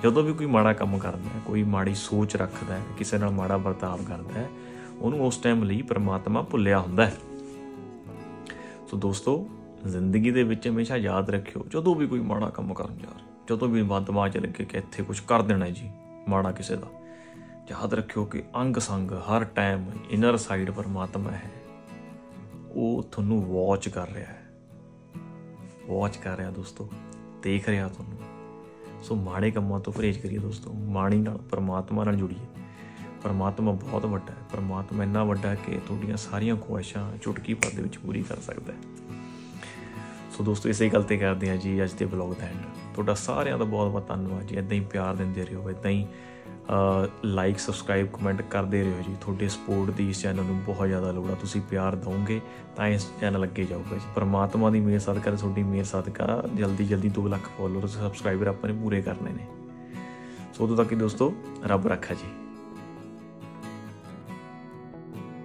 ਜਦੋਂ ਵੀ ਕੋਈ ਮਾੜਾ ਕੰਮ ਕਰਦਾ ਹੈ, ਕੋਈ ਮਾੜੀ ਸੋਚ ਰੱਖਦਾ ਹੈ, ਕਿਸੇ ਨਾਲ ਮਾੜਾ ਵਰਤਾਵ ਕਰਦਾ ਹੈ, ਉਹਨੂੰ ਉਸ ਟਾਈਮ ਲਈ ਪਰਮਾਤਮਾ ਭੁੱਲਿਆ ਹੁੰਦਾ ਹੈ। ਸੋ ਦੋਸਤੋ, ਜ਼ਿੰਦਗੀ ਦੇ ਵਿੱਚ ਹਮੇਸ਼ਾ ਯਾਦ ਰੱਖਿਓ, ਜਦੋਂ ਵੀ ਕੋਈ ਮਾੜਾ ਕੰਮ ਕਰਨ ਜਾ ਰਹੇ, ਜਦੋਂ ਵੀ ਮਨ ਦਿਮਾਗ 'ਚ ਲੱਗੇ ਕਿ ਇੱਥੇ ਕੁਝ ਕਰ ਦੇਣਾ ਜੀ, ਮਾੜਾ ਕਿਸੇ ਦਾ, ਯਾਦ ਰੱਖਿਓ ਕਿ ਅੰਗ ਸੰਗ ਹਰ ਟਾਈਮ ਇਨਰ ਸਾਈਡ ਪਰਮਾਤਮਾ ਹੈ। ਉਹ ਤੁਹਾਨੂੰ ਵਾਚ ਕਰ ਰਿਹਾ ਹੈ। ਵਾਚ ਕਰ ਰਿਹਾ ਦੋਸਤੋ, ਦੇਖ ਰਿਹਾ ਤੁਹਾਨੂੰ। ਸੋ ਮਾੜੇ ਕੰਮਾਂ ਤੋਂ ਪਰਹੇਜ਼ ਕਰੀਏ ਦੋਸਤੋ ਮਾਣੀ ਨਾਲ, ਪਰਮਾਤਮਾ ਨਾਲ ਜੁੜੀਏ। ਪਰਮਾਤਮਾ ਬਹੁਤ ਵੱਡਾ ਹੈ। ਪਰਮਾਤਮਾ ਇੰਨਾ ਵੱਡਾ ਹੈ ਕਿ ਤੁਹਾਡੀਆਂ ਸਾਰੀਆਂ ਖੁਆਇਸ਼ਾਂ ਚੁਟਕੀ ਭਰ ਦੇ ਵਿੱਚ ਪੂਰੀ ਕਰ ਸਕਦਾ ਹੈ। ਸੋ ਦੋਸਤੋ, ਇਸੇ ਗੱਲ ਤੇ ਕਰਦੇ ਹਾਂ ਜੀ ਅੱਜ ਦੇ ਵਲੌਗ ਦਾ ਐਂਡ ਤੁਹਾਡਾ ਸਾਰਿਆਂ ਦਾ ਬਹੁਤ ਬਹੁਤ ਧੰਨਵਾਦ ਜੀ। ਇਦਾਂ ਹੀ ਪਿਆਰ ਦਿੰਦੇ ਰਹੋ ਇਦਾਂ ਹੀ ਲਾਈਕ ਸਬਸਕ੍ਰਾਈਬ ਕਮੈਂਟ ਕਰਦੇ ਰਹੋ ਜੀ। ਤੁਹਾਡੇ ਸਪੋਰਟ ਦੀ ਇਸ ਚੈਨਲ ਨੂੰ ਬਹੁਤ ਜ਼ਿਆਦਾ ਲੋੜ ਆ। ਤੁਸੀਂ ਪਿਆਰ ਦਿਓਗੇ ਤਾਂ ਇਸ ਚੈਨਲ ਅੱਗੇ ਜਾਊਗਾ ਜੀ। ਪਰਮਾਤਮਾ ਦੀ ਮਿਹਰ ਸਦਕਾ ਤੇ ਤੁਹਾਡੀ ਮਿਹਰ ਸਦਕਾ ਜਲਦੀ ਜਲਦੀ 2 ਲੱਖ ਫਾਲੋਅਰ ਸਬਸਕ੍ਰਾਈਬਰ ਆਪਾਂ ਨੇ ਪੂਰੇ ਕਰਨੇ ਨੇ। ਸੋ ਉਦੋਂ ਤੱਕ ਹੀ ਦੋਸਤੋ, ਰੱਬ ਰੱਖਾ ਜੀ।